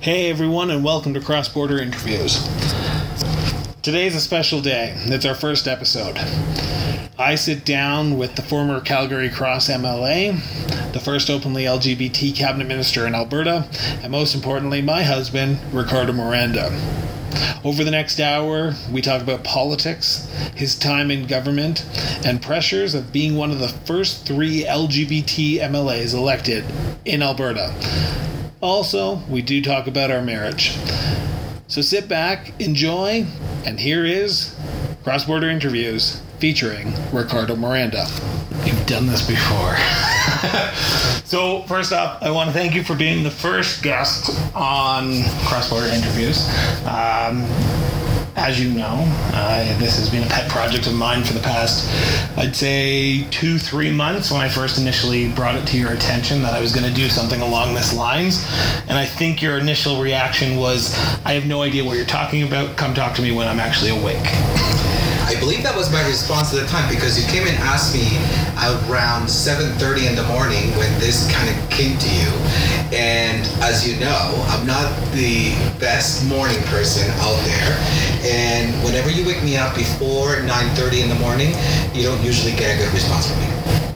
Hey everyone, and welcome to Cross Border Interviews. Today's a special day. It's our first episode. I sit down with the former Calgary Cross MLA, the first openly LGBT cabinet minister in Alberta, and most importantly, my husband, Ricardo Miranda. Over the next hour, we talk about politics, his time in government, and pressures of being one of the first three LGBT MLAs elected in Alberta. Also, we do talk about our marriage. So sit back, enjoy, and here is Cross Border Interviews featuring Ricardo Miranda. You've done this before. so, first off, I want to thank you for being the first guest on Cross Border Interviews. Um, as you know, uh, this has been a pet project of mine for the past, I'd say, two, three months when I first initially brought it to your attention that I was going to do something along this lines. And I think your initial reaction was, I have no idea what you're talking about. Come talk to me when I'm actually awake. I believe that was my response at the time because you came and asked me around 7:30 in the morning when this kind of came to you. And as you know, I'm not the best morning person out there. And whenever you wake me up before 9:30 in the morning, you don't usually get a good response from me.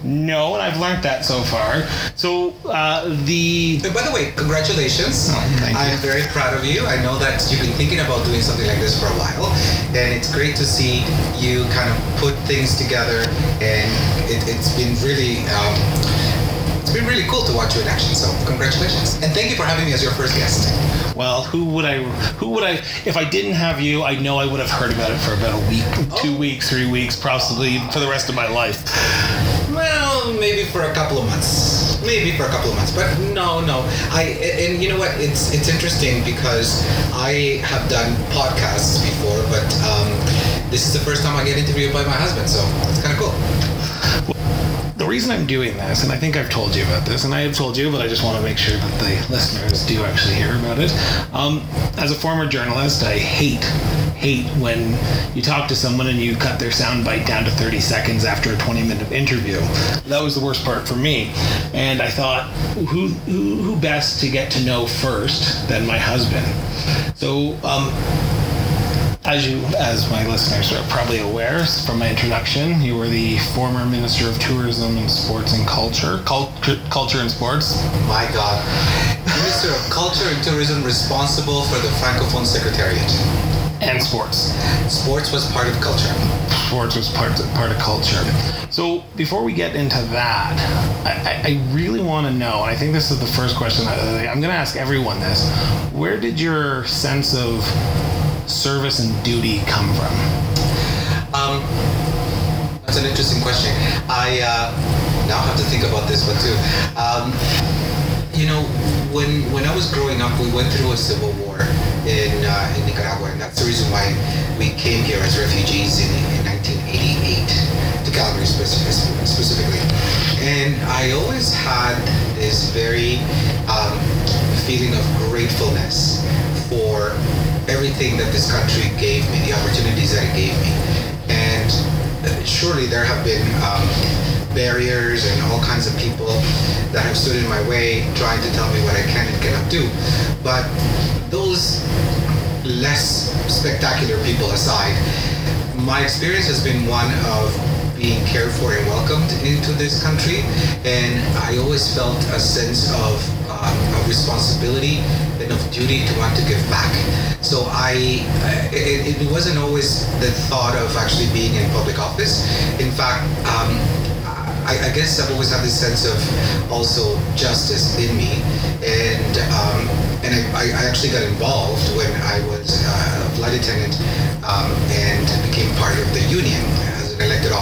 No, and I've learned that so far. So uh, the. And by the way, congratulations. Oh. I am very proud of you. I know that you've been thinking about doing something like this for a while, and it's great to see you kind of put things together. And it, it's been really. Um, it's been really cool to watch you in action. So congratulations, and thank you for having me as your first guest. Well, who would I? Who would I? If I didn't have you, I know I would have heard about it for about a week, two weeks, three weeks, possibly for the rest of my life. Well, maybe for a couple of months. Maybe for a couple of months, but no, no. I and you know what? It's it's interesting because I have done podcasts before, but um, this is the first time I get interviewed by my husband, so it's kind of cool. The reason I'm doing this, and I think I've told you about this, and I have told you, but I just want to make sure that the listeners do actually hear about it. Um, as a former journalist, I hate, hate when you talk to someone and you cut their soundbite down to 30 seconds after a 20 minute interview. That was the worst part for me. And I thought, who, who, who best to get to know first than my husband? So, um, as you, as my listeners are probably aware from my introduction, you were the former Minister of Tourism and Sports and Culture, Cult- Culture and Sports. My God, Minister of Culture and Tourism responsible for the Francophone Secretariat. and sports. Sports was part of culture. Sports was part part of culture. So before we get into that, I, I I really want to know, and I think this is the first question I, I'm going to ask everyone this: Where did your sense of service and duty come from? Um, that's an interesting question. I uh, now have to think about this one too. Um, you know, when when I was growing up, we went through a civil war in uh, in Nicaragua, and that's the reason why we came here as refugees in, in 1988 to Calgary specifically. And I always had this very um, feeling of gratefulness for everything that this country gave me, the opportunities that it gave me, and uh, surely there have been um, barriers and all kinds of people that have stood in my way trying to tell me what I can and cannot do. But those less spectacular people aside, my experience has been one of being cared for and welcomed into this country, and I always felt a sense of, um, of responsibility of duty to want to give back. So I, it, it wasn't always the thought of actually being in public office. In fact, um, I, I, guess I've always had this sense of also justice in me, and um, and I, I, actually got involved when I was uh, a flight attendant um, and became part of the union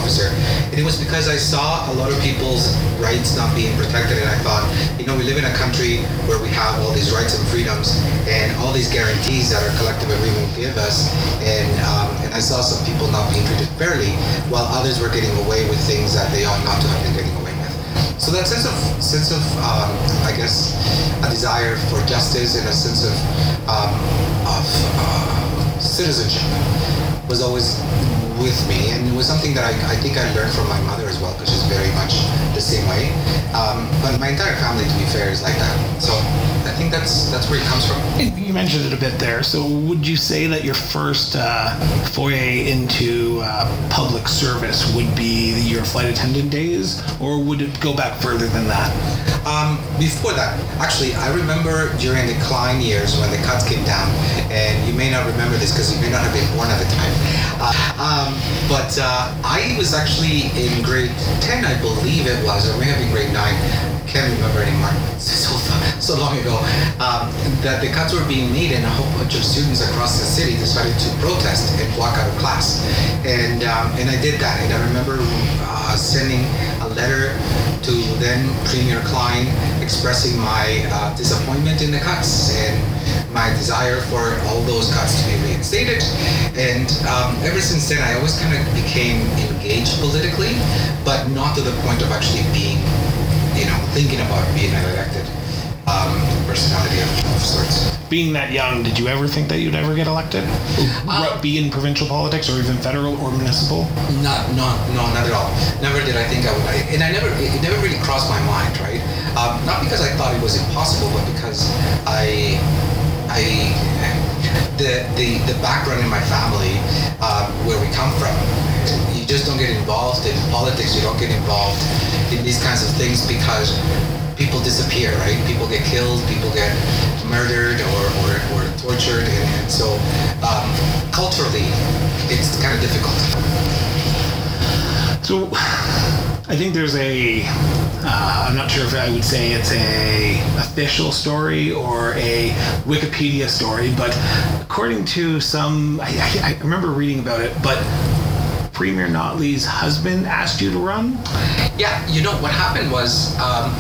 officer. And it was because I saw a lot of people's rights not being protected, and I thought, you know, we live in a country where we have all these rights and freedoms and all these guarantees that our collective agreement give us, and um, and I saw some people not being treated fairly, while others were getting away with things that they ought not to have been getting away with. So that sense of sense of um, I guess a desire for justice and a sense of um, of uh, citizenship was always with me, and it was something that I, I think I learned from my mother as well, because she's very much the same way. Um, but my entire family, to be fair, is like that. So I think that's that's where it comes from. You mentioned it a bit there. So, would you say that your first uh, foray into uh, public service would be your flight attendant days, or would it go back further than that? Um, before that, actually, I remember during the Klein years when the cuts came down, and you may not remember this because you may not have been born at the time. Uh, um, but uh, I was actually in grade 10, I believe it was, or may have been grade 9 can't remember anymore. So, so long ago. Um, that the cuts were being made, and a whole bunch of students across the city decided to protest and walk out of class. And um, and I did that. And I remember uh, sending a letter to then Premier Klein expressing my uh, disappointment in the cuts and my desire for all those cuts to be reinstated. And um, ever since then, I always kind of became engaged politically, but not to the point of actually being you know, thinking about being an elected um, personality of, of, sorts. Being that young, did you ever think that you'd ever get elected? Uh, be in provincial politics or even federal or municipal? Not, not, no, not at all. Never did I think I would. And I never, it never really crossed my mind, right? Um, not because I thought it was impossible, but because I, I, the the, the background in my family, uh, where we come from, you just don't get involved in politics. You don't get involved in these kinds of things because people disappear, right? People get killed, people get murdered or, or, or tortured, and, and so um, culturally, it's kind of difficult. So, I think there's a. am uh, not sure if I would say it's a official story or a Wikipedia story, but according to some, I, I, remember reading about it, but Premier Notley's husband asked you to run? Yeah, you know what happened was, um,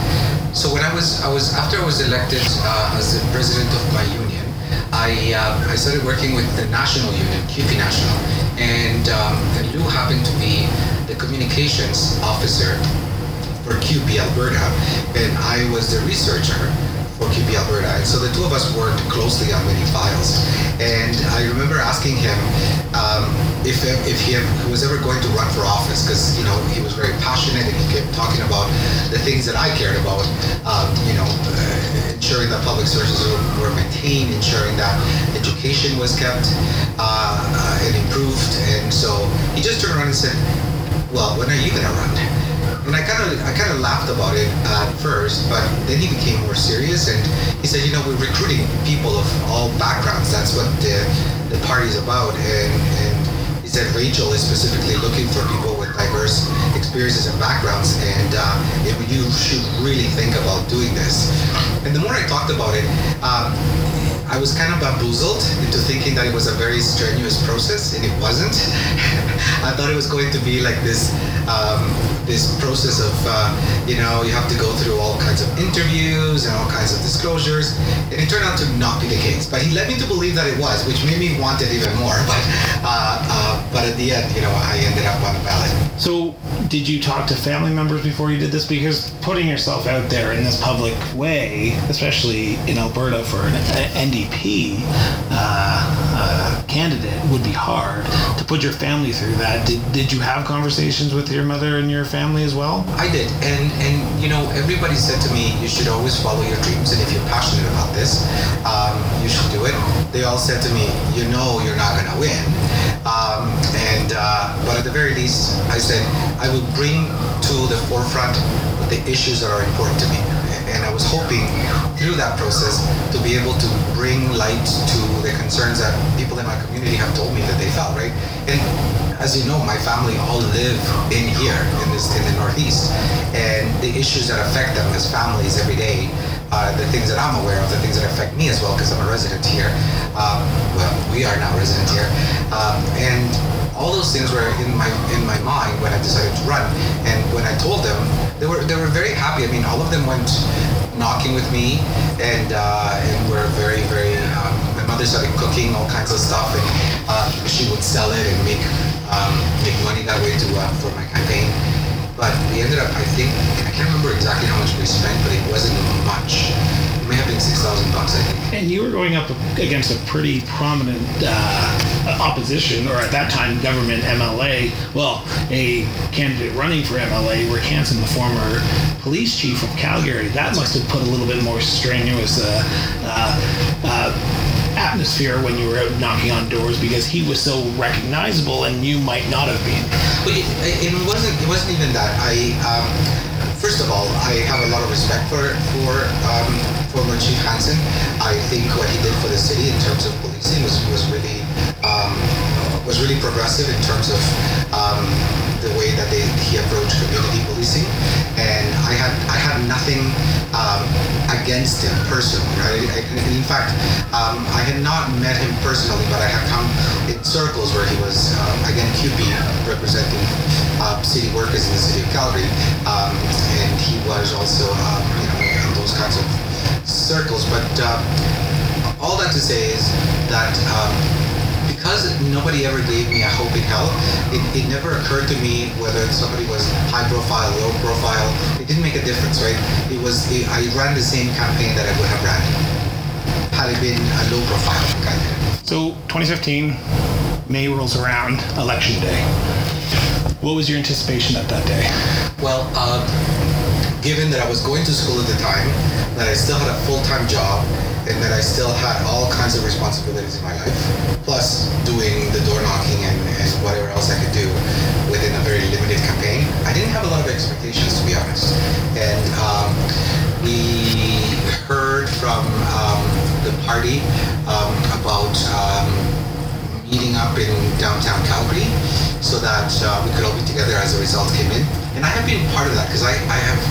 so when I was I was after I was elected uh, as the president of my union, I uh, I started working with the national union, CUPE National, and um, and Lou happened to be the communications officer for CUPE Alberta, and I was the researcher for CUPE Alberta. And so the two of us worked closely on many files. And I remember asking him um, if, if he, was ever going to run for office because, you know, he was very passionate and he kept talking about the things that I cared about, um, you know, uh, ensuring that public services were, maintained, ensuring that education was kept uh, uh, and improved. And so he just turned around and said, well, when are you to run? And I kind of I kind of laughed about it at first, but then he became more serious and he said, you know, we're recruiting people of all backgrounds. That's what the the party's about. And, and he said Rachel is specifically looking for people with diverse experiences and backgrounds, and uh, you should really think about doing this. And the more I talked about it. Um, I was kind of bamboozled into thinking that it was a very strenuous process, and it wasn't. I thought it was going to be like this um, this process of uh, you know you have to go through all kinds of interviews and all kinds of disclosures, and it turned out to not be the case. But he led me to believe that it was, which made me want it even more. But uh, uh, but at the end, you know, I ended up on the ballot. So, did you talk to family members before you did this? Because putting yourself out there in this public way, especially in Alberta for an NDP Uh, uh, candidate would be hard to put your family through that. Did, did you have conversations with your mother and your family as well? I did, and and you know everybody said to me you should always follow your dreams, and if you're passionate about this, um, you should do it. They all said to me, you know you're not going to win, um, and uh, but at the very least, I said I will bring to the forefront the issues that are important to me and I was hoping through that process to be able to bring light to the concerns that people in my community have told me that they felt, right? And as you know, my family all live in here in this in the Northeast, and the issues that affect them as families every day uh, the things that I'm aware of, the things that affect me as well, because I'm a resident here. Um, well, we are now resident here, um, and all those things were in my in my mind when I decided to run. And when I told them, they were they were very happy. I mean, all of them went knocking with me, and uh, and were very very. Um, my mother started cooking all kinds of stuff, and uh, she would sell it and make um, make money that way to uh, for my campaign. But we ended up, I think, I can't remember exactly how much we spent, but it wasn't much. It may have been six thousand bucks, I think. And you were going up against a pretty prominent uh, opposition, or at that time government MLA, well, a candidate running for MLA, Rick Hanson, the former police chief of Calgary. That must have put a little bit more strenuous uh, uh, atmosphere when you were out knocking on doors because he was so recognizable and you might not have been. But it, it wasn't. It wasn't even that. I um, first of all, I have a lot of respect for for um, former Chief Hanson. I think what he did for the city in terms of policing was was really um, was really progressive in terms of um, the way that they, he approached community policing, and I had I had nothing um, against him personally. Right? I, in fact, um, I had not met him personally, but I had come in circles where he was um, again CUPE representing uh, city workers in the city of Calgary, um, and he was also um, you know in those kinds of circles. But uh, all that to say is that um, because nobody ever gave me a hope in hell, it, it never occurred to me whether somebody was high profile, low profile. It didn't make a difference, right? It was it, I ran the same campaign that I would have ran had it been a low profile candidate. So 2015, May rolls around, election day. What was your anticipation at that day? Well, uh, given that I was going to school at the time, that I still had a full-time job, and that I still had all kinds of responsibilities in my life, plus doing the door knocking and, and whatever else I could do within a very limited campaign, I didn't have a lot of expectations, to be honest. And um, we heard from um, the party um, about um, meeting up in downtown Calgary so that uh, we could all be together as the results came in. And I have been part of that because I, I have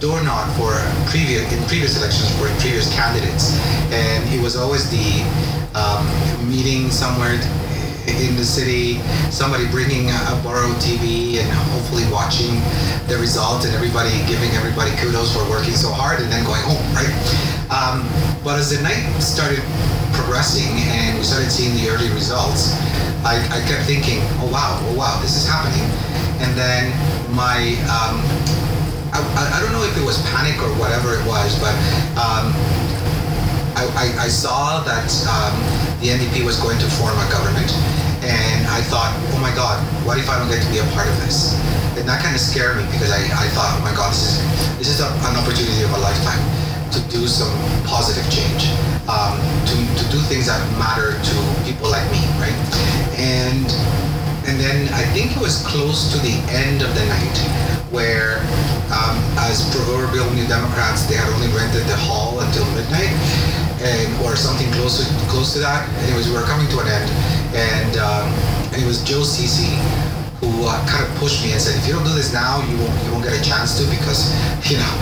door knocked for previous in previous elections for previous candidates, and it was always the um, meeting somewhere in the city, somebody bringing a borrowed TV and hopefully watching the result, and everybody giving everybody kudos for working so hard, and then going home, right? Um, but as the night started progressing and we started seeing the early results, I, I kept thinking, oh wow, oh wow, this is happening, and then my um, I, I, don't know if it was panic or whatever it was, but um, I, I, I, saw that um, the NDP was going to form a government, and I thought, oh my God, what if I don't get to be a part of this? And that kind of scared me because I, I thought, oh my God, this is this is a, an opportunity of a lifetime to do some positive change, um, to, to do things that matter to people like me, right? And and then I think it was close to the end of the night Democrats, they had only rented the hall until midnight, and or something close to close to that. Anyways, we were coming to an end, and, um, it was Joe Ceci who uh, kind of pushed me and said, "If you don't do this now, you won't you won't get a chance to because you know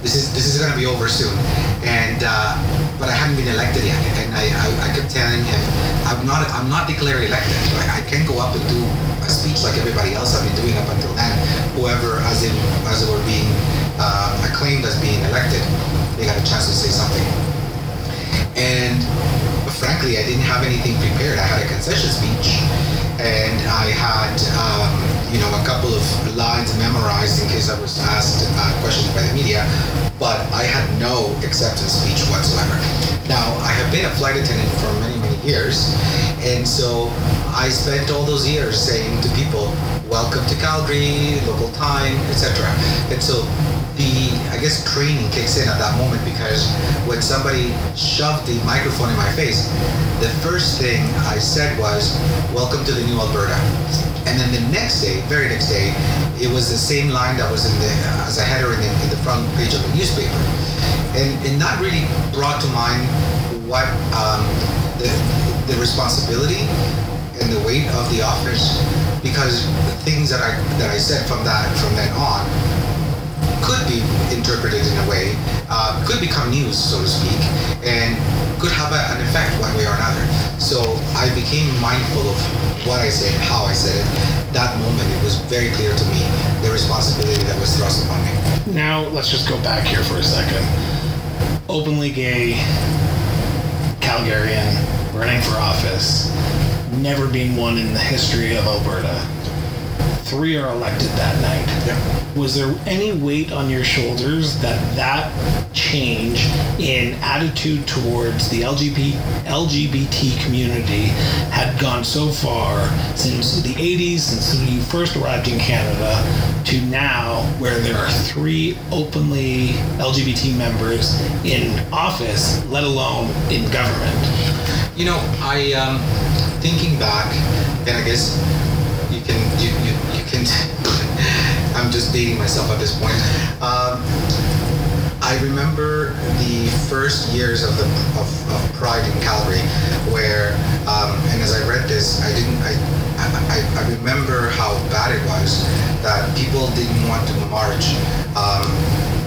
this is this is going to be over soon." And uh, but I hadn't been elected yet, and I, I, I kept telling him, "I'm not I'm not declared elected. I, I can't go up and do a speech like everybody else I've been doing up until then. Whoever, as in as they were being uh, acclaimed as being elected, they got a chance to say something." And frankly, I didn't have anything prepared. I had a concession speech, and I had, um, you know, a couple of lines memorized in case I was asked uh, questions by the media, but I had no acceptance speech whatsoever. Now, I have been a flight attendant for many, many years, and so I spent all those years saying to people, welcome to Calgary, local time, etc. And so the I guess training kicks in at that moment because when somebody shoved the microphone in my face, the first thing I said was, "Welcome to the new Alberta." And then the next day, very next day, it was the same line that was in the as a header in the, in the front page of the newspaper, and and that really brought to mind what um, the the responsibility and the weight of the office because the things that I that I said from that from then on could be interpreted in a way, uh, could become news, so to speak, and could have a, an effect one way or another. So I became mindful of what I said, how I said it. That moment, it was very clear to me the responsibility that was thrust upon me. Now, let's just go back here for a second. Openly gay Calgarian running for office, never been one in the history of Alberta three are elected that night. Yeah. Was there any weight on your shoulders that that change in attitude towards the LGBT, LGBT community had gone so far since the 80s, since you first arrived in Canada, to now where there are three openly LGBT members in office, let alone in government? You know, I um, thinking back, and I guess can you you, you can. I'm just dating myself at this point. Um, I remember the first years of the of, of Pride in Calgary, where um, and as I read this, I didn't I, I I remember how bad it was that people didn't want to march. Um,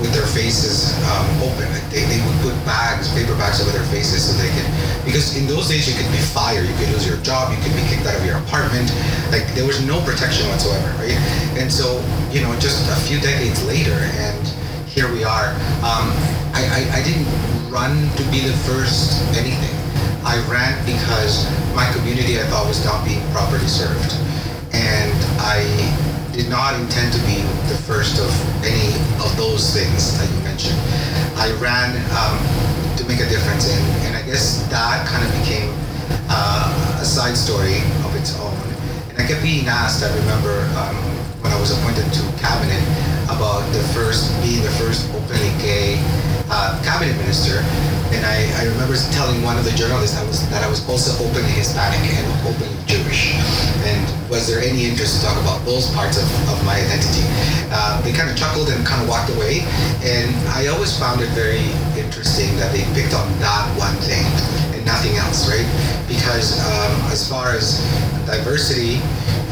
with their faces um, open. Like they, they would put bags, paper bags over their faces so they could, because in those days you could be fired, you could lose your job, you could be kicked out of your apartment. Like there was no protection whatsoever, right? And so, you know, just a few decades later, and here we are. Um, I, I, I didn't run to be the first anything. I ran because my community I thought was not being properly served. And I did not intend to be the first of any of those things that you mentioned. I ran um, make a difference, and, and I guess that kind of became uh, a side story of its own. And I kept being asked, I remember um, when I was appointed to cabinet, about the first being the first openly gay uh, cabinet minister, and I, I remember telling one of the journalists that was that I was also openly Hispanic and openly Jewish, and was there any interest to talk about those parts of, of my identity? Uh, they kind of chuckled and kind of walked away, and I always found it very interesting that they picked on that one thing and nothing else, right? Because um, as far as diversity,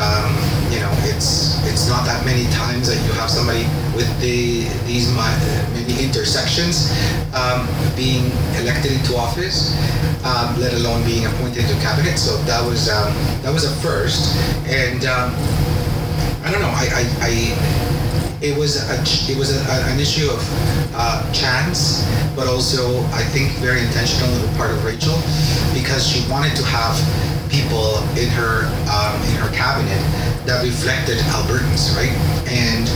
um, you know, it's it's not that many times that you have somebody with the these many intersections um, being elected into office, um, let alone being appointed to cabinet. So that was um, that was a first, and um, I don't know. I, I, I it was a it was a, an issue of uh, chance, but also I think very intentional on the part of Rachel, because she wanted to have people in her um, in her cabinet that reflected Albertans, right? And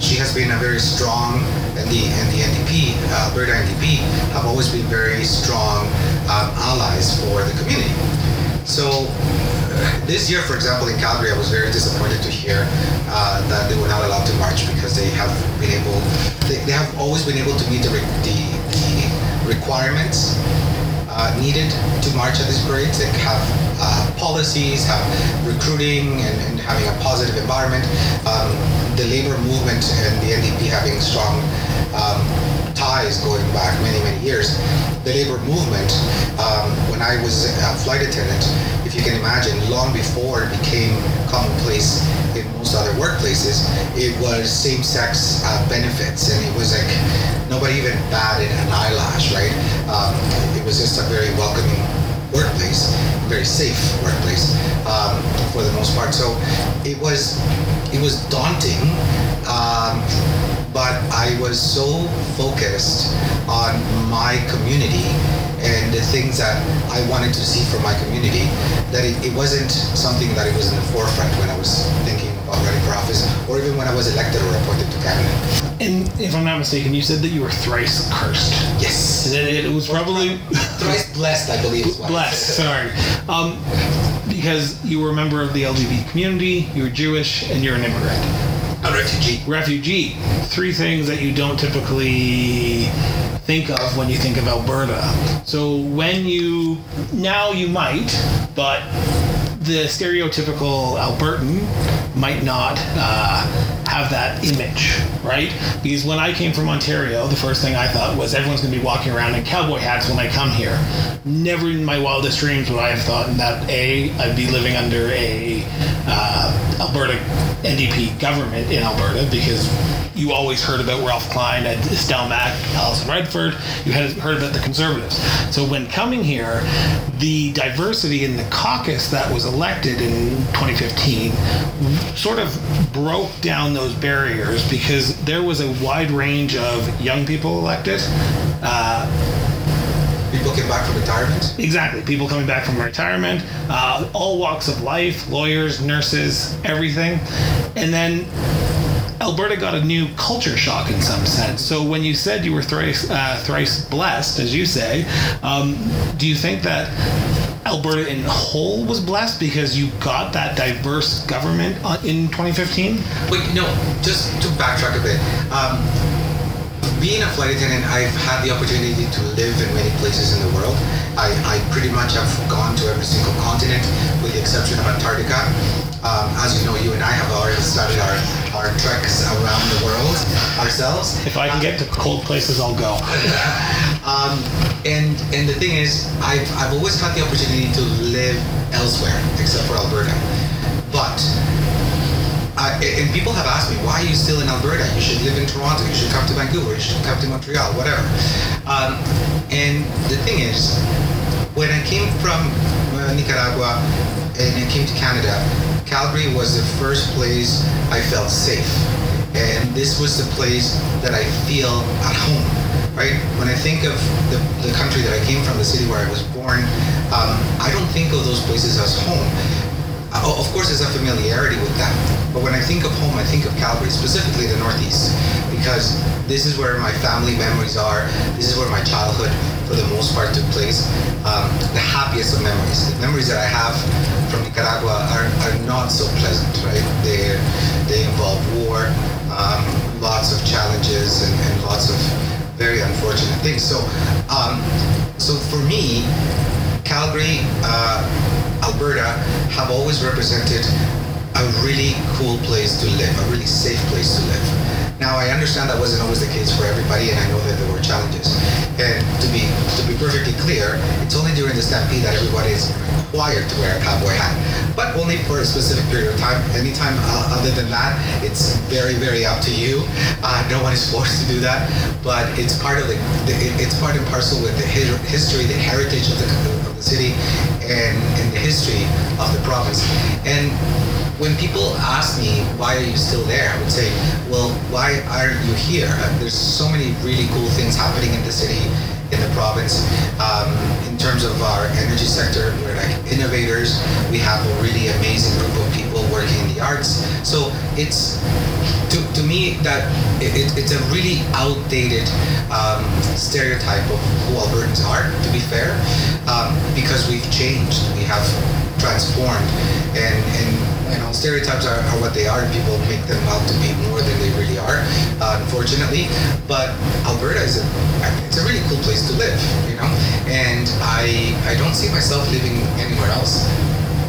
she has been a very strong, and the and the NDP, uh, Alberta NDP, have always been very strong um, allies for the community. So this year, for example, in Calgary, I was very disappointed to hear uh, that they were not allowed to march because they have been able, they, they have always been able to meet the, the, the requirements uh, needed to march at these parades. They have uh, policies, have recruiting, and, and, having a positive environment. Um, the labor movement and the NDP having strong um, ties going back many, many years. The labor movement, um, when I was a flight attendant, if you can imagine, long before it became commonplace in most other workplaces, it was same-sex uh, benefits, and it was like nobody even batted an eyelash, right? Um, it was just a very welcoming workplace, very safe workplace um, for the most part. So it was it was daunting. Um, but I was so focused on my community and the things that I wanted to see from my community that it, it wasn't something that it was in the forefront when I was thinking about running for office or even when I was elected or appointed to cabinet. And if I'm not mistaken, you said that you were thrice cursed. Yes. It, it was probably thrice blessed, I believe. Blessed. Sorry, um, because you were a member of the LGBT community, you were Jewish, and you're an immigrant. A refugee. Refugee. Three things that you don't typically think of when you think of Alberta. So when you now you might, but the stereotypical Albertan might not uh, have that image, right? Because when I came from Ontario, the first thing I thought was everyone's going to be walking around in cowboy hats when I come here. Never in my wildest dreams would I have thought that a I'd be living under a uh, Alberta NDP government in Alberta because you always heard about Ralph Klein Ed Stelmach, Alison Redford. You had heard about the Conservatives. So when coming here, the diversity in the caucus that was elected in 2015 sort of broke down those barriers because there was a wide range of young people elected. Uh, came back from retirement. Exactly. People coming back from retirement, uh, all walks of life, lawyers, nurses, everything. And then Alberta got a new culture shock in some sense. So when you said you were thrice, uh, thrice blessed, as you say, um, do you think that Alberta in whole was blessed because you got that diverse government uh, in 2015? Wait, no, just to backtrack a bit. Um, being a flight attendant, I've had the opportunity to live in many places in the world. I, I pretty much have gone to every single continent with the exception of Antarctica. Um, as you know, you and I have already started our, our treks around the world ourselves. If I can get to cold places, I'll go. Um, and and the thing is, I've, I've always had the opportunity to live elsewhere except for Alberta. But And people have asked me, why are you still in Alberta? You should live in Toronto. You should come to Vancouver. You should come to Montreal. Whatever. Um, and the thing is, when I came from uh, Nicaragua and I came to Canada, Calgary was the first place I felt safe. And this was the place that I feel at home right? When I think of the, the country that I came from, the city where I was born, um, I don't think of those places as home. Uh, of course, there's a familiarity with that. But when I think of home, I think of Calgary, specifically the Northeast, because this is where my family memories are. This is where my childhood, for the most part, took place. Um, the happiest of memories. The memories that I have from Nicaragua are, are not so pleasant, right? They, they involve war, um, lots of challenges, and, and lots of very unfortunate things. So, um, so for me, Calgary, uh, Alberta, have always represented a really cool place to live, a really safe place to live. Now I understand that wasn't always the case for everybody, and I know that there were challenges. And to be to be perfectly clear, it's only during the stampede that everybody is required to wear a cowboy hat, but only for a specific period of time. Anytime uh, other than that, it's very very up to you. Uh, no one is forced to do that, but it's part of the, the it's part and parcel with the history, the heritage of the, of the city, and, and the history of the province. And when people ask me why are you still there, I would say, well, why are you here? Uh, there's so many really cool things happening in the city, in the province. Um, in terms of our energy sector, we're like innovators. We have a really amazing group of people working in the arts. So it's to, to me that it, it's a really outdated um, stereotype of who Albertans are. To be fair, um, because we've changed, we have transformed, and and you know, stereotypes are, are, what they are, and people make them out to be more than they really are, uh, unfortunately. But Alberta is a it's a really cool place to live, you know, and I I don't see myself living anywhere else.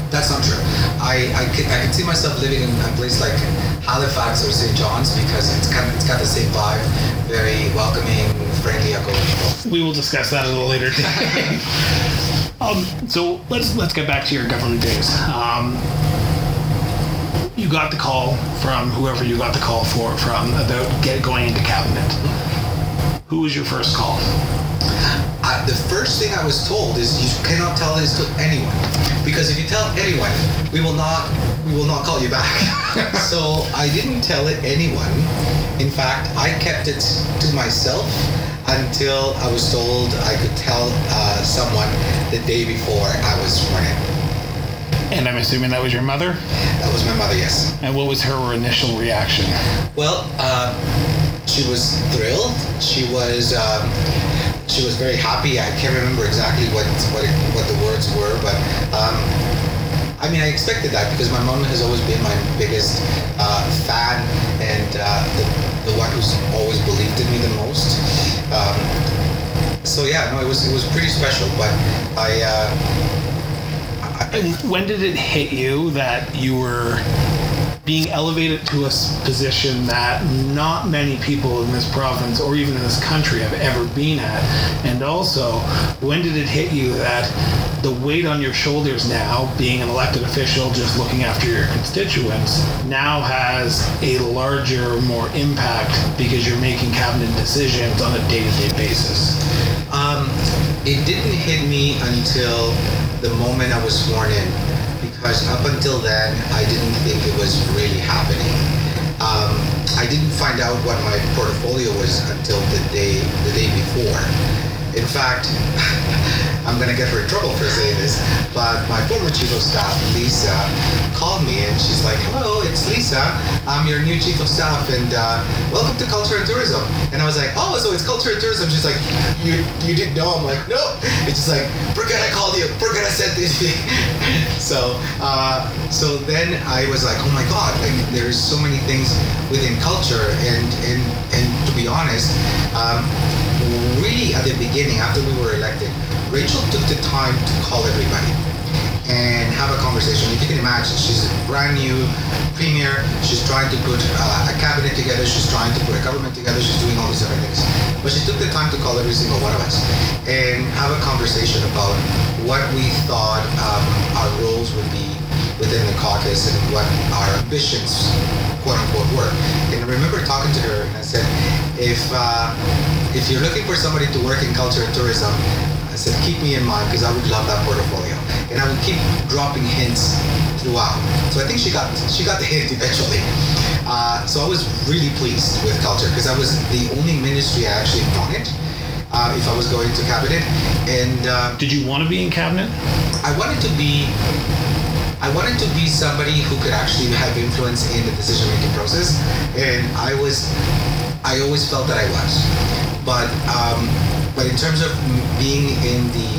That's not true. I I can, I can see myself living in a place like Halifax or St. John's because it's of, it's got the same vibe, very welcoming, friendly, outgoing We will discuss that a little later. um, so let's let's get back to your government days. Um, you got the call from whoever you got the call for from about get going into cabinet. Who was your first call? Uh, the first thing I was told is you cannot tell this to anyone because if you tell anyone, we will not we will not call you back. so I didn't tell it anyone. In fact, I kept it to myself until I was told I could tell uh, someone the day before I was sworn in. And I'm assuming that was your mother? That was my mother, yes. And what was her initial reaction? Well, uh, she was thrilled. She was um, she was very happy. I can't remember exactly what what, it, what the words were, but um, I mean, I expected that because my mom has always been my biggest uh, fan and uh, the, the one who's always believed in me the most. Um, so yeah, no, it was it was pretty special. But I uh, when did it hit you that you were being elevated to a position that not many people in this province or even in this country have ever been at? And also, when did it hit you that the weight on your shoulders now, being an elected official, just looking after your constituents, now has a larger, more impact because you're making cabinet decisions on a day to day basis? Um, it didn't hit me until the moment I was sworn in, because up until then, I didn't think it was really happening. Um, I didn't find out what my portfolio was until the day the day before, In fact, I'm gonna get her in trouble for saying this, but my former chief of staff, Lisa, called me and she's like, "Hello, it's Lisa. I'm your new chief of staff, and uh, welcome to Culture and Tourism." And I was like, "Oh, so it's Culture and Tourism?" She's like, "You you didn't know?" I'm like, "No." It's just like, "Forget I called you. Forget I said this." thing. so uh, so then I was like, "Oh my God! Like there's so many things within culture, and and and to be honest." Um, really at the beginning, after we were elected, Rachel took the time to call everybody and have a conversation. If you can imagine, she's a brand new premier. She's trying to put uh, a cabinet together. She's trying to put a government together. She's doing all these different things. But she took the time to call every single one of us and have a conversation about what we thought um, our roles would be within the caucus and what our ambitions, quote unquote, were. And I remember talking to her and I said, if uh, if you're looking for somebody to work in culture and tourism, I said, keep me in mind because I would love that portfolio. And I would keep dropping hints throughout. So I think she got she got the hint eventually. Uh, so I was really pleased with culture because that was the only ministry I actually wanted. Uh, if I was going to cabinet, and uh, Did you want to be in cabinet? I wanted to be I wanted to be somebody who could actually have influence in the decision making process, and I was I always felt that I was, but um, but in terms of being in the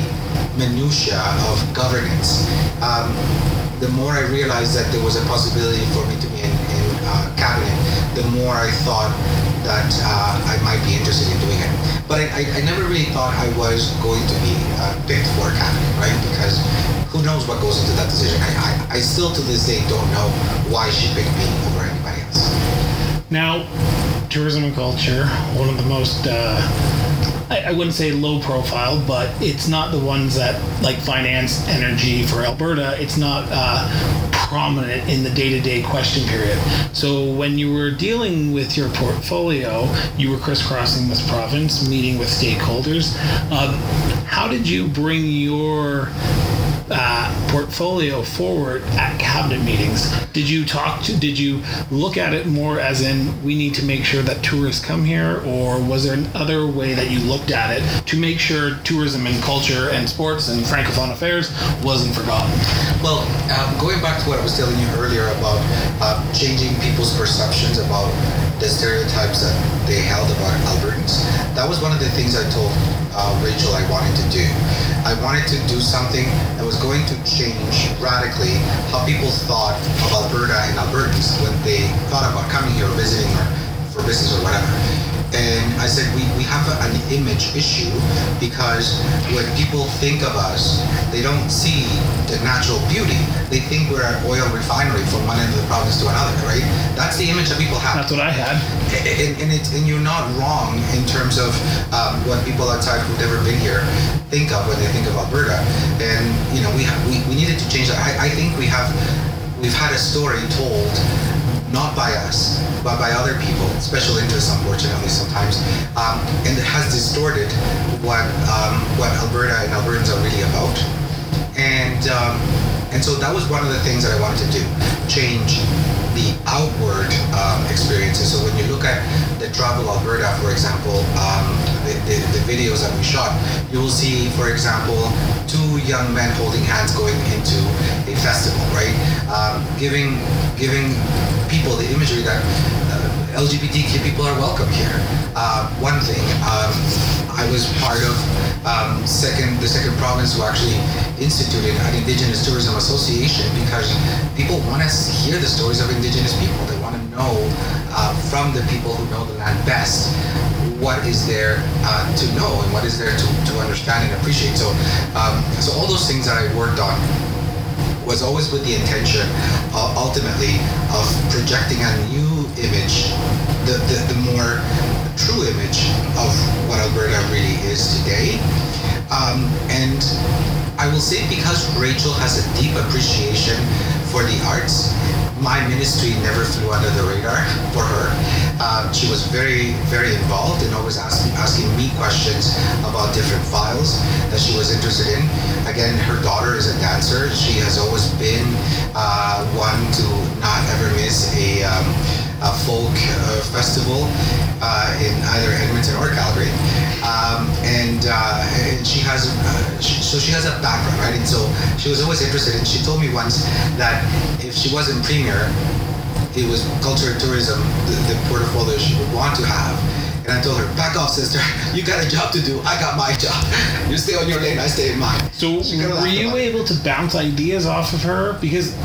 minutia of governance, um, the more I realized that there was a possibility for me to be in, in uh, cabinet, the more I thought that uh, I might be interested in doing it. But I, I, I never really thought I was going to be uh, picked for cabinet, right? Because who knows what goes into that decision? I, I, I still to this day don't know why she picked me over anybody else. Now, tourism and culture, one of the most, uh, I, I wouldn't say low profile, but it's not the ones that, like finance, energy for Alberta, it's not uh, prominent in the day to day question period. So when you were dealing with your portfolio, you were crisscrossing this province, meeting with stakeholders. Um, how did you bring your uh, portfolio forward at cabinet meetings? Did you talk to? Did you look at it more as in we need to make sure that tourists come here, or was there another way that you looked at it to make sure tourism and culture and sports and francophone affairs wasn't forgotten? Well, um, going back to what I was telling you earlier about uh, changing people's perceptions about the stereotypes that they held about Albertans, that was one of the things I told uh, Rachel I wanted to do. I wanted to do something that was going to change radically how people thought of Alberta and Albertans when they thought about coming here or visiting or for business And I said, we, we have an image issue because when people think of us, they don't see the natural beauty. They think we're an oil refinery from one end of the province to another, right? That's the image that people have. That's what I had. And, and, it's, and you're not wrong in terms of um, what people outside who've never been here think of when they think of Alberta. And, you know, we, have, we, we needed to change that. I, I think we have, we've had a story told not by us, but by other people, special interests, unfortunately, sometimes, um, and it has distorted what um, what Alberta and Albertans are really about. And um, and so that was one of the things that I wanted to do, change the outward um, experiences. So when you look at the Travel Alberta, for example, um, the, the, the videos that we shot, you will see, for example, two young men holding hands going into a festival, right? Um, giving giving people the imagery that uh, LGBTQ people are welcome here. Uh, one thing, um, I was part of um, second the second province who actually instituted an Indigenous Tourism Association because people want to hear the stories of Indigenous people. They want to know uh, from the people who know the land best what is there uh, to know and what is there to, to understand and appreciate. So, um, so all those things that I worked on was always with the intention, uh, ultimately, of projecting a new image, the, the, the more true image of what Alberta really is today. Um, and I will say because Rachel has a deep appreciation for the arts, my ministry never flew under the radar for her. Um, she was very, very involved and always asking, asking me questions about different files that she was interested in. Again, her daughter is a dancer. She has always been uh, one to not ever miss a, um, uh, folk uh, festival uh, in either Edmonton or Calgary, um, and, uh, and she has uh, she, so she has a background, right? And so she was always interested. And she told me once that if she wasn't premier, it was culture and tourism, the, the portfolio she would want to have. And I told her, back off, sister. You got a job to do. I got my job. You stay on your lane. I stay in mine. So were you able to bounce ideas off of her? Because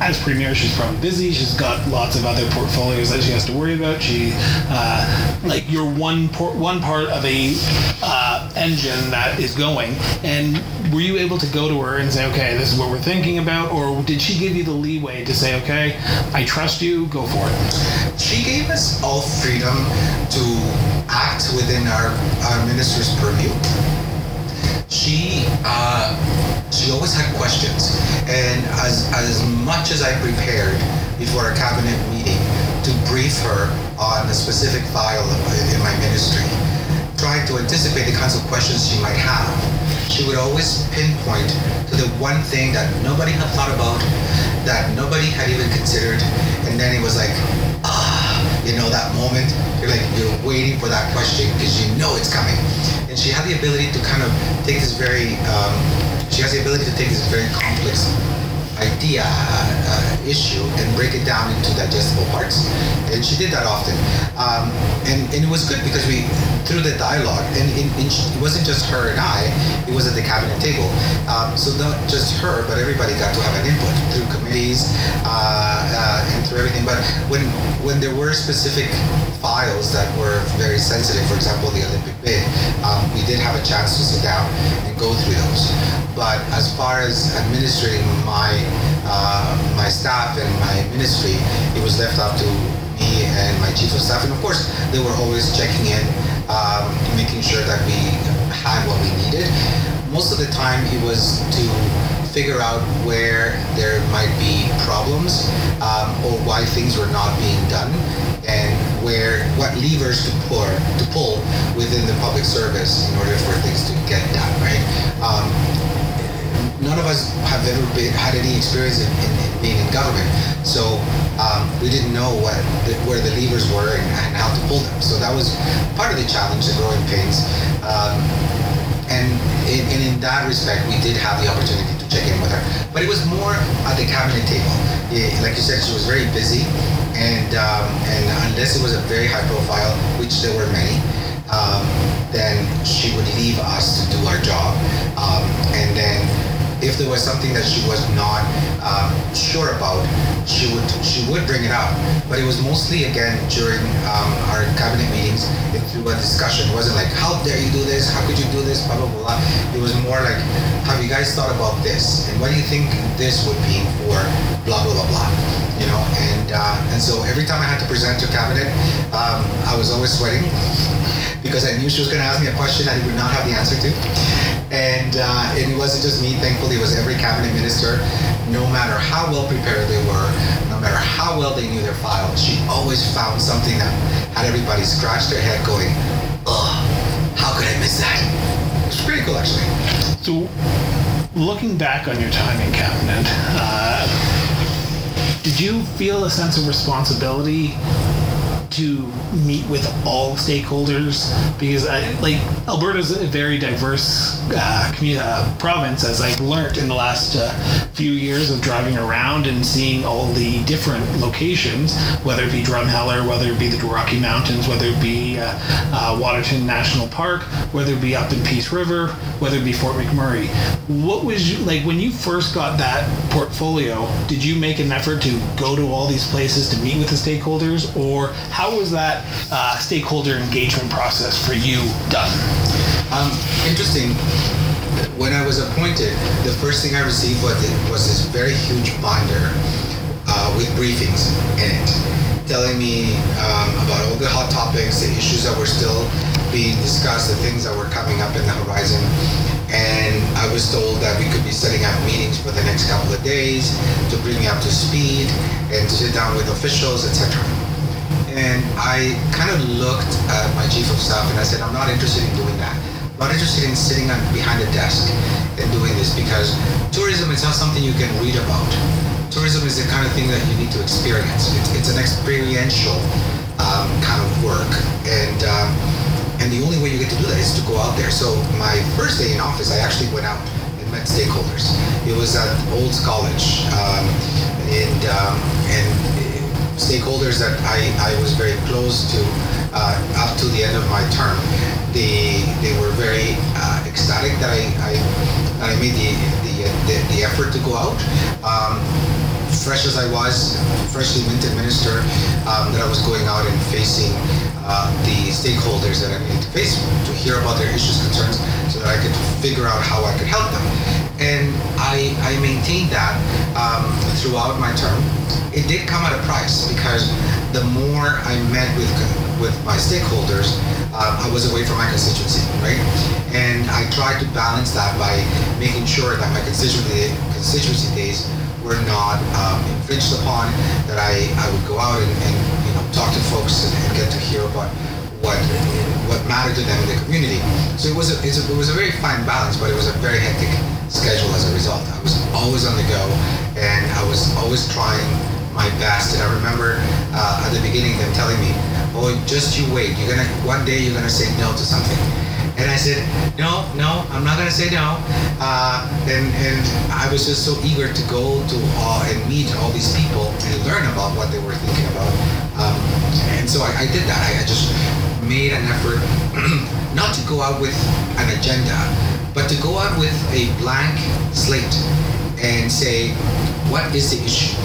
as premier, she's probably busy. She's got lots of other portfolios that she has to worry about. She, uh, like, you're one por- one part of a uh, engine that is going. And were you able to go to her and say, okay, this is what we're thinking about, or did she give you the leeway to say, okay, I trust you, go for it? She gave us all freedom to act within our, our minister's purview. She uh, she always had questions, and as as much as I prepared before a cabinet meeting to brief her on a specific file in my ministry, to anticipate the kinds of questions she might have, she would always pinpoint to the one thing that nobody had thought about, that nobody had even considered, and then it was like, ah, you know that moment. You're like you're waiting for that question because you know it's coming, and she had the ability to kind of take this very, um, she has the ability to take this very complex idea, uh, issue, and break it down into digestible parts. And she did that often. Um, and, and it was good because we, through the dialogue, and, and, and she- it wasn't just her and I, it was at the cabinet table. Um, so not just her, but everybody got to have an input through committees uh, uh, and through everything. But when, when there were specific files that were very sensitive, for example, the Olympic bid, um, we did have a chance to sit down and go through those. But as far as administering my uh, my staff and my ministry, it was left up to me and my chief of staff. And of course, they were always checking in, um, making sure that we had what we needed. Most of the time, it was to figure out where there might be problems um, or why things were not being done and where what levers to pull to pull within the public service in order for things to get done right um, none of us have ever been, had any experience in, in, in being in government, so um, we didn't know what the, where the levers were and, and how to pull them. So that was part of the challenge, the growing pains. Um, and in, and in that respect, we did have the opportunity to check in with her. But it was more at the cabinet table. Yeah, like you said, she was very busy, and um, and unless it was a very high profile, which there were many, um, then she would leave us to do our job. Um, and then if there was something that she was not um, sure about, she would she would bring it up. But it was mostly again during um, our cabinet meetings through a discussion. It wasn't like how dare you do this? How could you do this? Blah blah blah. It was more like have you guys thought about this? And what do you think this would be for blah blah blah blah? You know, and uh, and so every time I had to present to cabinet, um, I was always sweating because I knew she was going to ask me a question that he would not have the answer to. And, uh, and it wasn't just me, thankfully, it was every cabinet minister. No matter how well prepared they were, no matter how well they knew their file, she always found something that had everybody scratch their head going, ugh, how could I miss that? It's pretty cool, actually. So, looking back on your time in cabinet, uh, did you feel a sense of responsibility to meet with all stakeholders? Because I, like Alberta's a very diverse uh, commu- uh, province, as I've learned in the last uh, few years of driving around and seeing all the different locations, whether it be Drumheller, whether it be the Rocky Mountains, whether it be uh, uh, Waterton National Park, whether it be up in Peace River, whether it be Fort McMurray. What was you, like when you first got that portfolio? Did you make an effort to go to all these places to meet with the stakeholders, or was that uh, stakeholder engagement process for you done? Um, interesting. When I was appointed, the first thing I received was, was this very huge binder uh, with briefings in it, telling me um, about all the hot topics, the issues that were still being discussed, the things that were coming up in the horizon. And I was told that we could be setting up meetings for the next couple of days to bring me up to speed and to sit down with officials, etc. And I kind of looked at my chief of staff and I said, I'm not interested in doing that. I'm not interested in sitting on, behind a desk and doing this because tourism is not something you can read about. tourism is the kind of thing that you need to experience. It's, it's an experiential um, kind of work, and um, and the only way you get to do that is to go out there. So my first day in office, I actually went out and met stakeholders. It was at Olds College, um, and um, and stakeholders that I, I was very close to uh, up to the end of my term. They they were very uh, ecstatic that I, I that I made the the, the, the effort to go out. Um, fresh as I was, freshly minted minister, um, that I was going out and facing uh, the stakeholders that I needed to face to hear about their issues, concerns, so that I could figure out how I could help them. And I, I maintained that um, throughout my term. It did come at a price because the more I met with with my stakeholders, uh, I was away from my constituency, right? And I tried to balance that by making sure that my constituency constituency days were not um, infringed upon, that I, I would go out and, and you know talk to folks and, and, get to hear about what what mattered to them in the community. So it was a, a, it was a very fine balance, but it was a very hectic schedule as a result. I was always on the go, and I was always trying my best. And I remember uh, at the beginning them telling me, "Oh, just you wait. You're gonna one day you're gonna say no to something." And I said, "No, no, I'm not gonna say no." Uh, and and I was just so eager to go to and meet all these people and learn about what they were thinking about. Um, and so I, I did that. I, I just made an effort not to go out with an agenda, but to go out with a blank slate and say, what is the issue?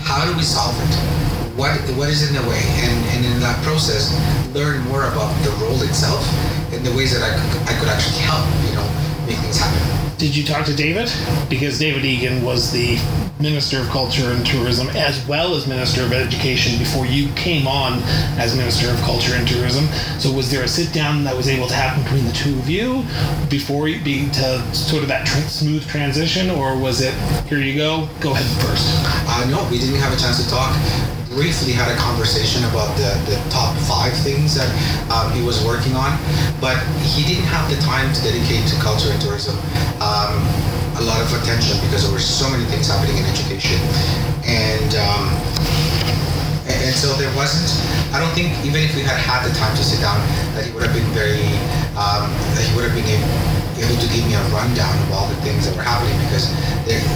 How do we solve it? What, what is in the way? And, and in that process, learn more about the role itself and the ways that I could, I could actually help, you know, make things happen. Did you talk to David? Because David Eggen was the Minister of Culture and Tourism as well as Minister of Education before you came on as Minister of Culture and Tourism. So was there a sit down that was able to happen between the two of you before you to sort of that tr- smooth transition, or was it here you go, go ahead first? Uh, no, we didn't have a chance to talk briefly had a conversation about the, the top five things that um, he was working on, but he didn't have the time to dedicate to culture and tourism um, a lot of attention because there were so many things happening in education. And um, and so there wasn't. I don't think even if we had had the time to sit down, that he would have been very. Um, that he would have been able, able to give me a rundown of all the things that were happening because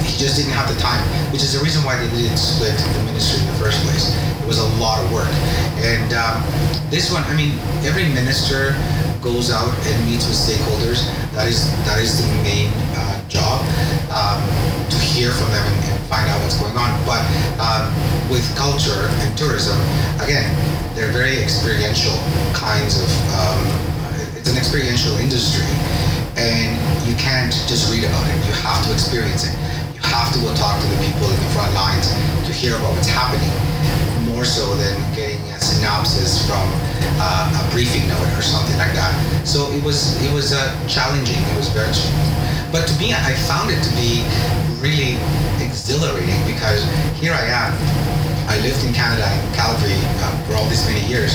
he just didn't have the time. Which is the reason why they didn't split the ministry in the first place. It was a lot of work, and um, this one. I mean, every minister goes out and meets with stakeholders. That is that is the main uh, job um, to hear from them and, and, find out what's going on. But um, with culture and tourism, again, they're very experiential kinds of. Um, it's an experiential industry, and you can't just read about it. You have to experience it. You have to go talk to the people in the front lines to hear about what's happening more so than getting a synopsis from uh, a briefing note or something like that. So it was it was uh, challenging. It was very, challenging. but to me, I found it to be really exhilarating because here I am. I lived in Canada in Calgary uh, for all these many years,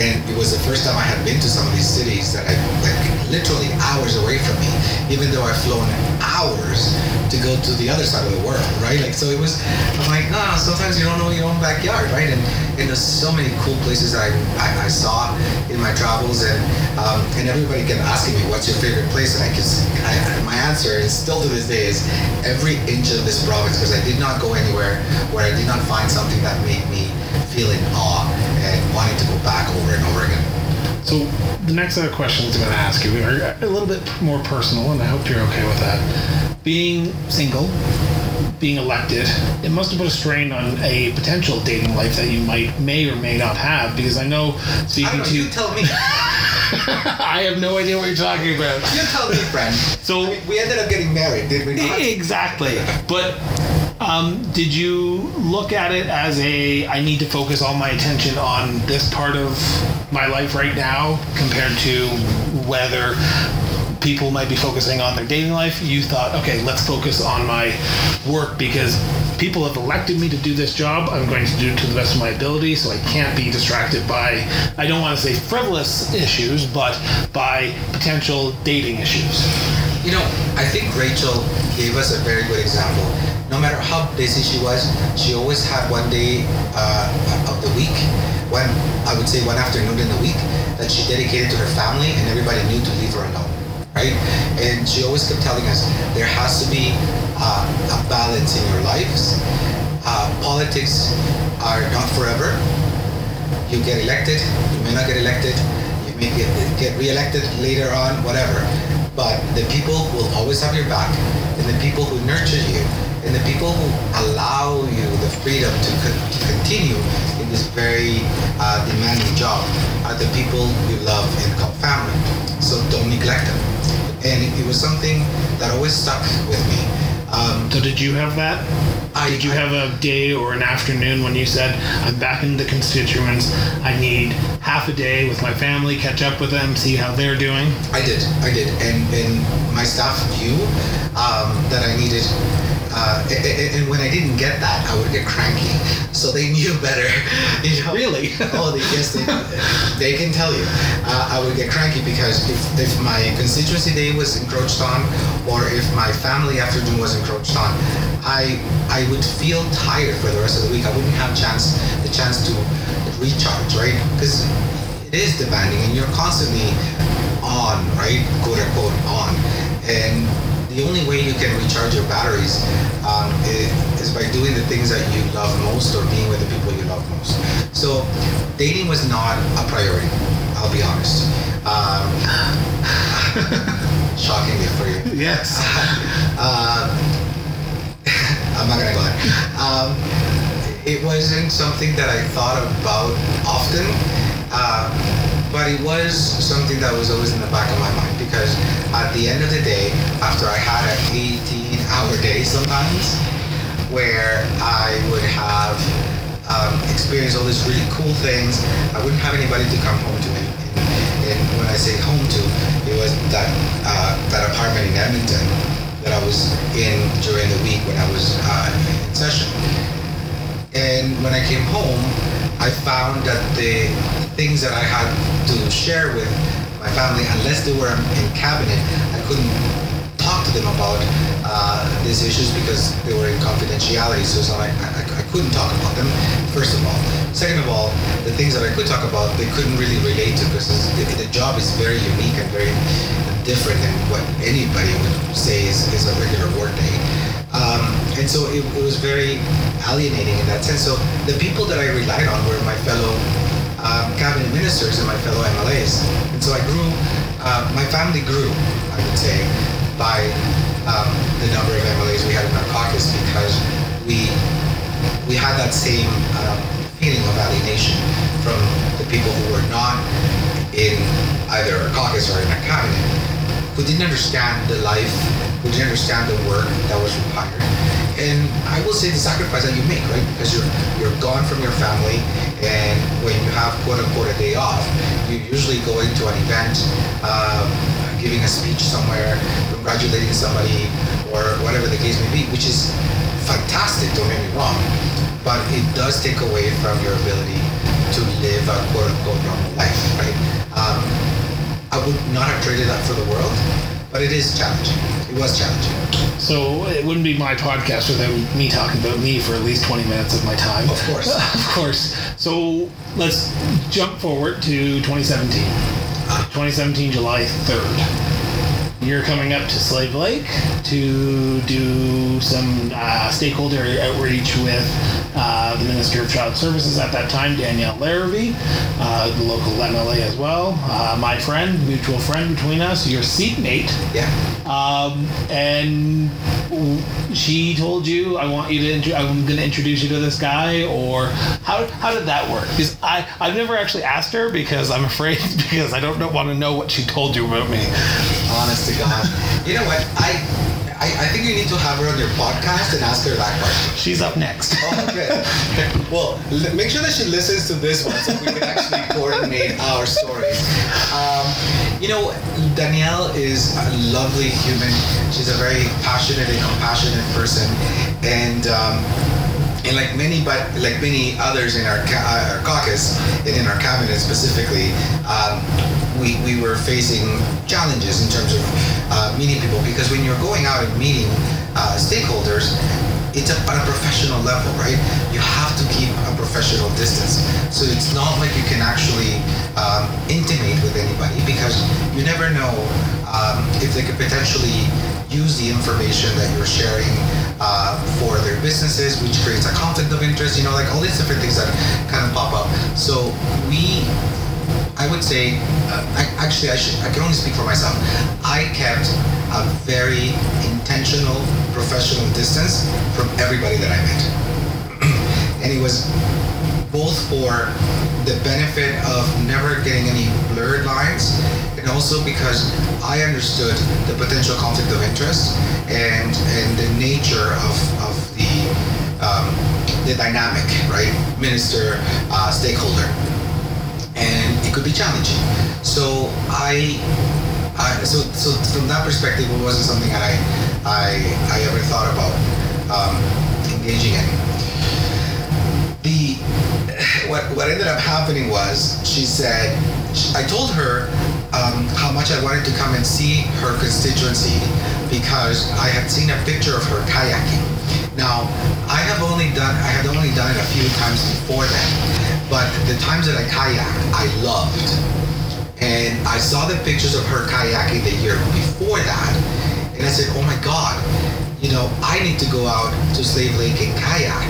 and it was the first time I had been to some of these cities that I like literally hours away from me, even though I've flown hours to go to the other side of the world, right? Like so it was I'm like, no, sometimes you don't know your own backyard, right? And and there's so many cool places I, I, I saw in my travels and um, and everybody kept asking me what's your favorite place and I just I, my answer is still to this day is every inch of this province because I did not go anywhere where I did not find something that made me feel in awe and wanting to go back over and over again. So the next set of questions I'm going to ask you are a little bit more personal, and I hope you're okay with that. Being single, being elected, it must have put a strain on a potential dating life that you might may or may not have. Because I know speaking know, to you, tell me. I have no idea what you're talking about. You tell me, friend. So I mean, we ended up getting married, did we not? Exactly, but um, did you look at it as a I need to focus all my attention on this part of my life right now compared to whether people might be focusing on their dating life? You thought, okay, let's focus on my work because people have elected me to do this job. I'm going to do it to the best of my ability, so I can't be distracted by, I don't want to say frivolous issues, but by potential dating issues. you know, I think Rachel gave us a very good example. No matter how busy she was, she always had one day uh, of the week, one I would say one afternoon in the week that she dedicated to her family, and everybody knew to leave her alone, right? And she always kept telling us there has to be uh, a balance in your lives. Uh, politics are not forever. You get elected, you may not get elected, you may get, get re-elected later on, whatever. But the people will always have your back, and the people who nurture you, and the people who allow you the freedom to, co- to continue in this very uh, demanding job are the people you love and call family. So don't neglect them. And it, was something that always stuck with me. Um, So did you have that? I, Did you have a day or an afternoon when you said, I'm back in the constituents, I need half a day with my family, catch up with them, see how they're doing? I did, I did, and and my staff knew um, that I needed. Uh, and when I didn't get that, I would get cranky. So they knew better. You know? Really? oh, they, yes, they, they can tell you. Uh, I would get cranky because if, if my constituency day was encroached on, or if my family afternoon was encroached on, I I would feel tired for the rest of the week. I wouldn't have chance the chance to recharge, right? Because it is demanding, and you're constantly on, right? Quote unquote on. And the only way you can recharge your batteries um, is, is by doing the things that you love most or being with the people you love most. So dating was not a priority, I'll be honest. Um, shockingly for you. Yes. Um, I'm not gonna go there. Um, it wasn't something that I thought about often, uh, but it was something that was always in the back of my mind because at the end of the day, after I had an 18-hour day sometimes, where I would have um, experienced all these really cool things, I wouldn't have anybody to come home to me. And, and when I say home to, it was that uh, that apartment in Edmonton that I was in during the week when I was uh, in session. And when I came home, I found that the things that I had to share with my family, unless they were in cabinet, I couldn't talk to them about uh, these issues because they were in confidentiality. So it's not like I, I, couldn't talk about them. First of all, second of all, the things that I could talk about, they couldn't really relate to because the, the job is very unique and very different than what anybody would say is, is a regular work day. Um, and so it, it was very alienating in that sense. So the people that I relied on were my fellow um, cabinet ministers and my fellow MLAs. And so I grew, uh, my family grew, I would say, by um, the number of MLAs we had in our caucus because we we had that same um, feeling of alienation from the people who were not in either a caucus or in a cabinet, who didn't understand the life, who didn't understand the work that was required. And I will say the sacrifice that you make, right? Because you're you're gone from your family, and when you have quote unquote a day off, you usually go into an event, um, giving a speech somewhere, congratulating somebody, or whatever the case may be, which is fantastic. Don't get me wrong, but it does take away from your ability to live a quote unquote normal life, right? Um, I would not have traded that for the world, but it is challenging. It was challenging. So it wouldn't be my podcast without me talking about me for at least 20 minutes of my time. Of course. of course. So let's jump forward to 2017. Ah. 2017, July 3rd. You're coming up to Slave Lake to do some uh, stakeholder outreach with uh, the Minister of Child Services at that time, Danielle Larivee, uh, the local MLA as well, uh, my friend, mutual friend between us, your seatmate. Yeah. Um, and she told you, "I want you to. Intro- I'm going to introduce you to this guy." Or how how did that work? Because I I've never actually asked her because I'm afraid because I don't want to know what she told you about me. Honest to God. You know what? I, I I think you need to have her on your podcast and ask her that question. She's up next. Oh, good. well, l- make sure that she listens to this one so we can actually coordinate our stories. Um, you know, Danielle is a lovely human. She's a very passionate and compassionate person, and um, and like many, but like many others in our, uh, our caucus and in our cabinet specifically, um, we, we were facing challenges in terms of uh, meeting people because when you're going out and meeting uh, stakeholders, it's on a professional level, right? You have to keep a professional distance. So it's not like you can actually um, intimate with anybody because you never know um, if they could potentially use the information that you're sharing uh, for their businesses, which creates a conflict of interest, you know, like all these different things that kind of pop up. So we I would say, uh, I, actually, I should. I can only speak for myself. I kept a very intentional professional distance from everybody that I met, and it was both for the benefit of never getting any blurred lines, and also because I understood the potential conflict of interest and and the nature of of the um, the dynamic, right? Minister, uh, stakeholder and it could be challenging. So I, I so so from that perspective, it wasn't something that I I, I ever thought about um, engaging in. What what ended up happening was she said I told her um, how much I wanted to come and see her constituency because I had seen a picture of her kayaking. Now I have only done I had only done it a few times before that, but the times that I kayak I loved, and I saw the pictures of her kayaking the year before that, and I said, oh my god, you know, I need to go out to Slave Lake and kayak.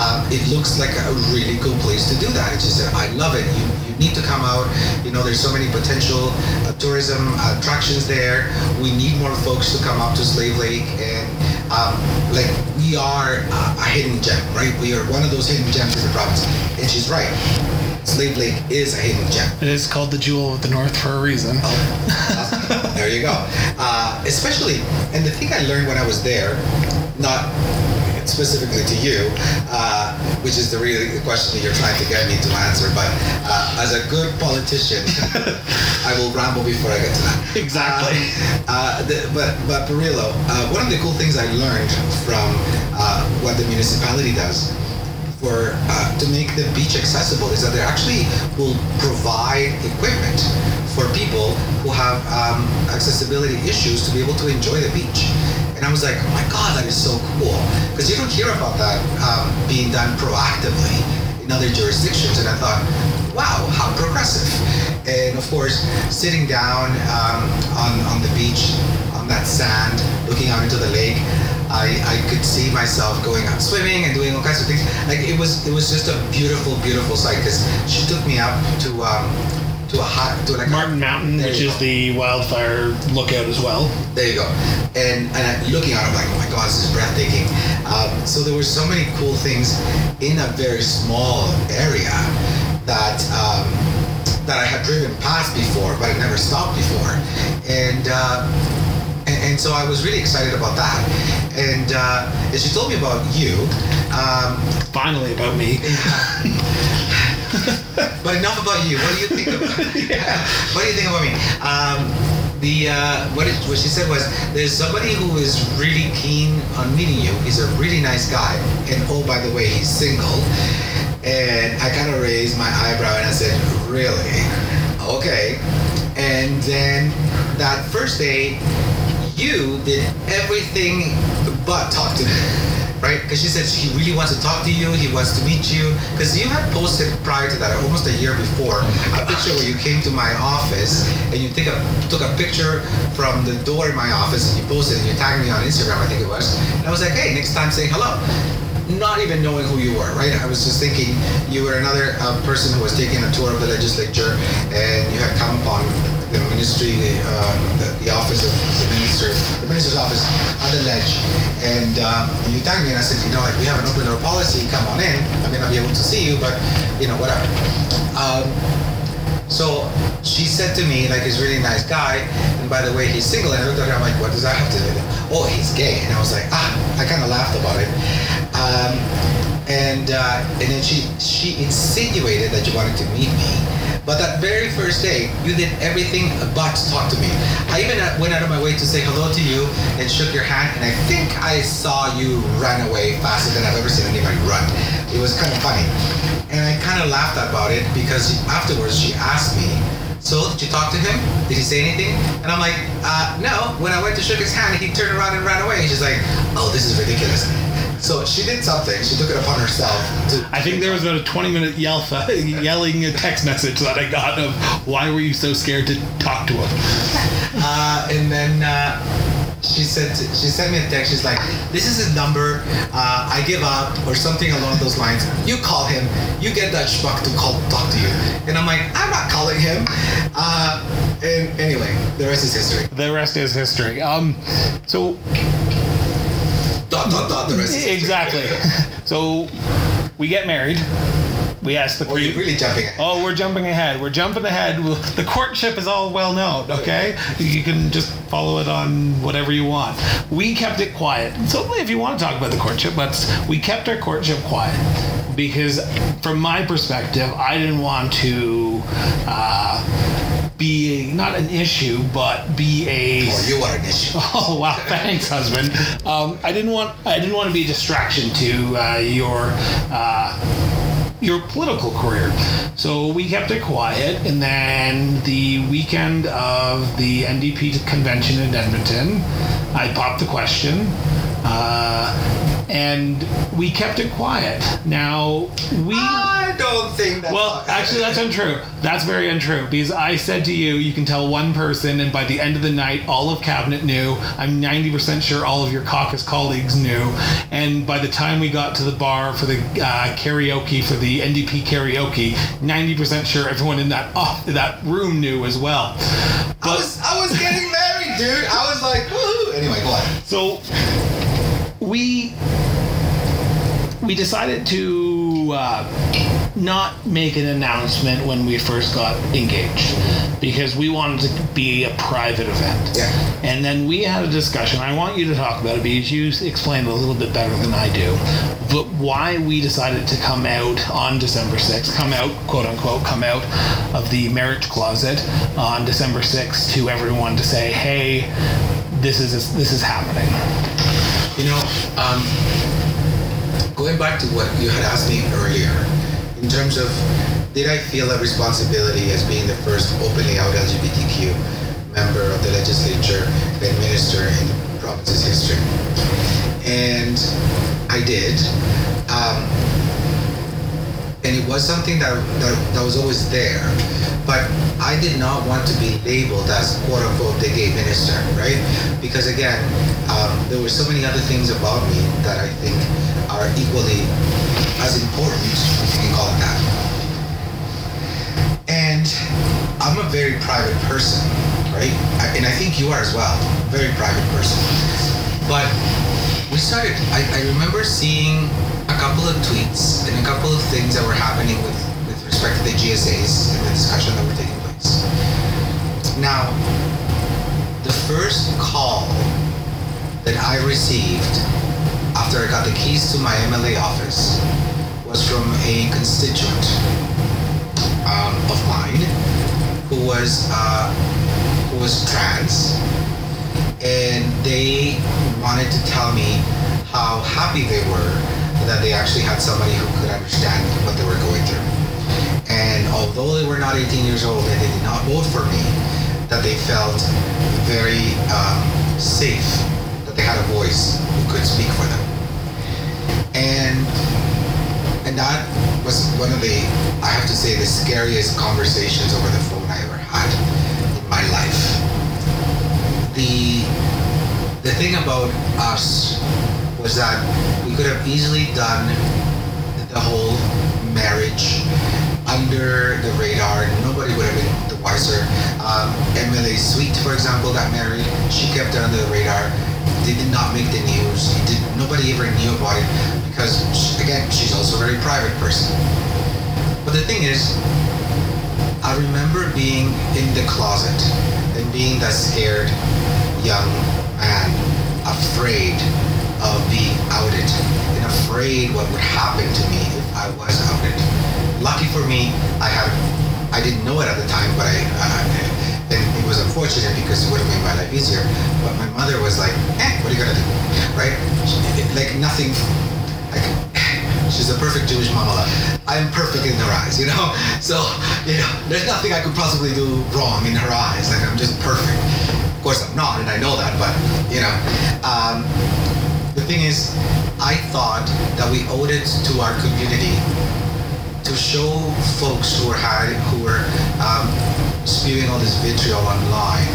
Um, it looks like a really cool place to do that. It's just I love it. You, you need to come out. You know, there's so many potential uh, tourism attractions there. We need more folks to come up to Slave Lake and um, like we are uh, a hidden gem, right? We are one of those hidden gems in the province. And she's right. Slave Lake is a hidden gem. It is called the Jewel of the North for a reason. Oh, there you go. Uh, especially, and the thing I learned when I was there, not specifically to you, uh, which is the really the question that you're trying to get me to answer, but uh, as a good politician, I will ramble before I get to that. Exactly. Uh, uh, the, but but Perillo, uh, one of the cool things I learned from uh, what the municipality does for uh, to make the beach accessible is that they actually will provide equipment for people who have um, accessibility issues to be able to enjoy the beach. And I was like, oh my god, that is so cool because you don't hear about that um, being done proactively in other jurisdictions. And I thought, wow, how progressive. And of course, sitting down um, on on the beach on that sand, looking out into the lake. I, I could see myself going out swimming and doing all kinds of things. Like it was it was just a beautiful, beautiful sight because she took me up to um, to a hot to like a- Marten Mountain, which is go. the wildfire lookout as well. There you go. And, and I- looking out, I'm like, oh my god, this is breathtaking. Um, so there were so many cool things in a very small area that um, that I had driven past before, but I never stopped before. And uh, and, and so I was really excited about that. And uh, and she told me about you. Um, Finally, about me. but enough about you. What do you think about? what do you think about me? Um, the uh, what, it, what she said was there's somebody who is really keen on meeting you. He's a really nice guy, and oh by the way, he's single. And I kind of raised my eyebrow and I said, really? Okay. And then that first day, you did everything but talk to me right? Because she said she really wants to talk to you, he wants to meet you. Because you had posted prior to that, almost a year before, a picture where you came to my office and you a, took a picture from the door in my office and you posted and you tagged me on Instagram, I think it was. And I was like, hey, next time say hello. Not even knowing who you were, right? I was just thinking you were another uh, person who was taking a tour of the legislature and you had come upon the ministry, uh, the, the office of the minister, the minister's office on the ledge. And uh, you tagged me and I said, you know, like we have an open door policy, come on in. I may not be able to see you, but you know, whatever. Um, so she said to me, like, he's a really nice guy, and by the way, he's single. And I looked at her, I'm like, what does that have to do with it? Oh, he's gay. And I was like, ah, I kind of laughed about it. Um, and uh, and then she she insinuated that you wanted to meet me. But that very first day, you did everything but talk to me. I even uh, went out of my way to say hello to you and shook your hand, and I think I saw you run away faster than I've ever seen anybody run. It was kind of funny, and I kind of laughed about it because afterwards she asked me. So, did you talk to him? Did he say anything? And I'm like, uh, no. When I went to shook his hand, he turned around and ran away. And she's like, oh, this is ridiculous. So she did something. She took it upon herself. To, I think there was about a 20 minute yell, yelling a text message that I got of why were you so scared to talk to him? Uh, and then uh, she said to, she sent me a text. She's like, "This is his number. Uh, I give up, or something along those lines. You call him. You get that schmuck to call talk to you." And I'm like, "I'm not calling him." Uh, and anyway, the rest is history. The rest is history. Um, so Dot dot dot. The rest exactly. so we get married. We ask the Oh, you're pre- really jumping. ahead. Oh, we're jumping ahead. We're jumping ahead. The courtship is all well known, okay? You can just follow it on whatever you want. We kept it quiet. So if you want to talk about the courtship, but we kept our courtship quiet because, from my perspective, I didn't want to uh, be a, not an issue, but be a Oh, you are an issue. Oh wow! Thanks, husband. Um, I didn't want I didn't want to be a distraction to uh, your uh, your political career, so we kept it quiet. And then the weekend of the NDP convention in Edmonton, I popped the question. Uh, and we kept it quiet. Now we I don't think that's. well, actually, that's untrue. That's very untrue because I said to you, you can tell one person, and by the end of the night, all of cabinet knew. I'm 90% sure all of your caucus colleagues knew. And by the time we got to the bar for the uh, karaoke for the NDP karaoke, 90% sure everyone in that oh, that room knew as well. I was I was getting married, dude. I was like, woo. Anyway, go on. So we we decided to uh, not make an announcement when we first got engaged because we wanted to be a private event. Yeah. And then we had a discussion. I want you to talk about it because you explained it a little bit better than I do. But why we decided to come out on December 6th, come out, quote unquote, come out of the marriage closet on December 6th to everyone to say, hey, this is this is happening. You know, um, going back to what you had asked me earlier, in terms of did I feel a responsibility as being the first openly out LGBTQ member of the legislature and minister in the province's history? And I did. Um, and it was something that, that, that was always there. But I did not want to be labeled as quote unquote the gay minister, right? Because again, um, there were so many other things about me that I think are equally as important, if you can call it that. And I'm a very private person, right? And I think you are as well, very private person. But we started, I, I remember seeing a couple of tweets and a couple of things that were happening with, with respect to the GSAs and the discussion that were taking place. Now, the first call that I received after I got the keys to my MLA office was from a constituent um, of mine who was uh, who was trans, and they wanted to tell me how happy they were that they actually had somebody who could understand what they were going through. And although they were not 18 years old and they did not vote for me, that they felt very um, safe that they had a voice who could speak for them. And and that was one of the I have to say the scariest conversations over the phone I ever had in my life. The the thing about us was that we could have easily done the whole marriage under the radar. Nobody would have been the wiser. Um, Emily Sweet, for example, got married. She kept it under the radar. They did not make the news. Did, nobody ever knew about it because, she, again, she's also a very private person. But the thing is, I remember being in the closet and being that scared young man, afraid of being outed and afraid what would happen to me if I was outed. Lucky for me, I had I didn't know it at the time, but I uh, and it was unfortunate because it would have made my life easier. But my mother was like, "Eh, what are you gonna do?" Right? Like nothing. Like she's a perfect Jewish mama. I'm perfect in her eyes, you know. So you know, there's nothing I could possibly do wrong in her eyes. Like I'm just perfect. Of course, I'm not, and I know that. But you know, um, thing is, I thought that we owed it to our community to show folks who were who were um, spewing all this vitriol online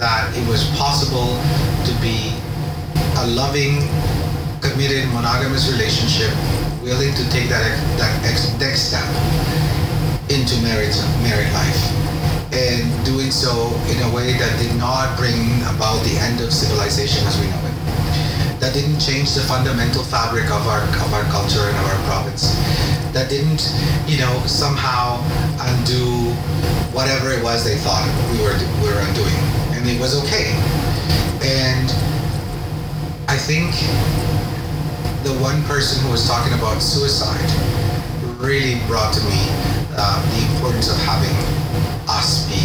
that it was possible to be a loving, committed, monogamous relationship, willing to take that that next step into marriage, married life, and doing so in a way that did not bring about the end of civilization as we know it that didn't change the fundamental fabric of our of our culture and of our province. That didn't, you know, somehow undo whatever it was they thought we were we were undoing, and it was okay. And I think the one person who was talking about suicide really brought to me uh, the importance of having us be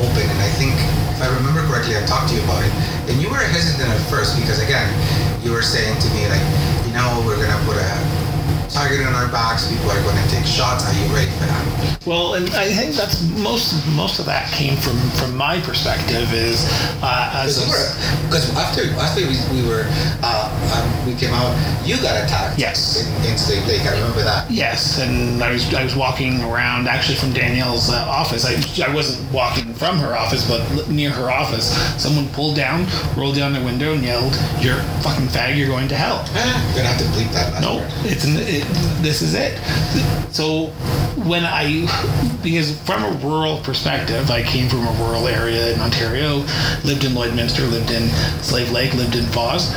open. And I think, if I remember correctly, I talked to you about it, and you were hesitant at first because, again, you were saying to me like, you know, we're gonna put a target on our backs. People are gonna take shots. Are you ready for that? Well, and I think that's most most of that came from from my perspective is uh, as Because after after we, we were uh, um, we came out, you got attacked. Yes. In, in Slave Lake. I remember that. Yes, and I was I was walking around actually from Danielle's uh, office. I, I wasn't walking from her office, but near her office. Someone pulled down, rolled down the window, and yelled, "You're fucking fag! You're going to hell!" I'm gonna have to bleep that last No, word. it's an, it, this is it. So when I, because from a rural perspective, I came from a rural area in Ontario, lived in Lloydminster, lived in Slave Lake, lived in Foz.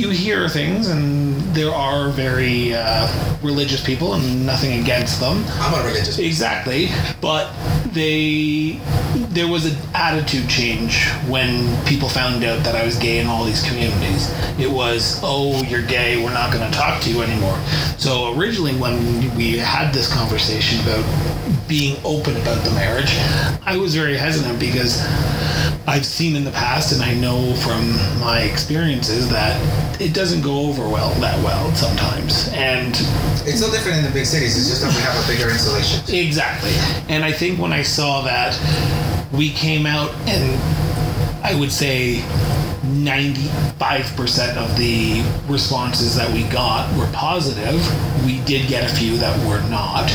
You hear things, and there are very uh, religious people, and nothing against them. I'm a religious. Exactly, but they there was an attitude change when people found out that I was gay in all these communities. It was, oh, you're gay, we're not going to talk to you anymore. So originally, when we had this conversation about being open about the marriage, I was very hesitant because I've seen in the past, and I know from my experiences that it doesn't go over well that well sometimes, and It's no different in the big cities. It's just that we have a bigger insulation. Exactly. And I think when I saw that, we came out and I would say 95% of the responses that we got were positive. We did get a few that were not.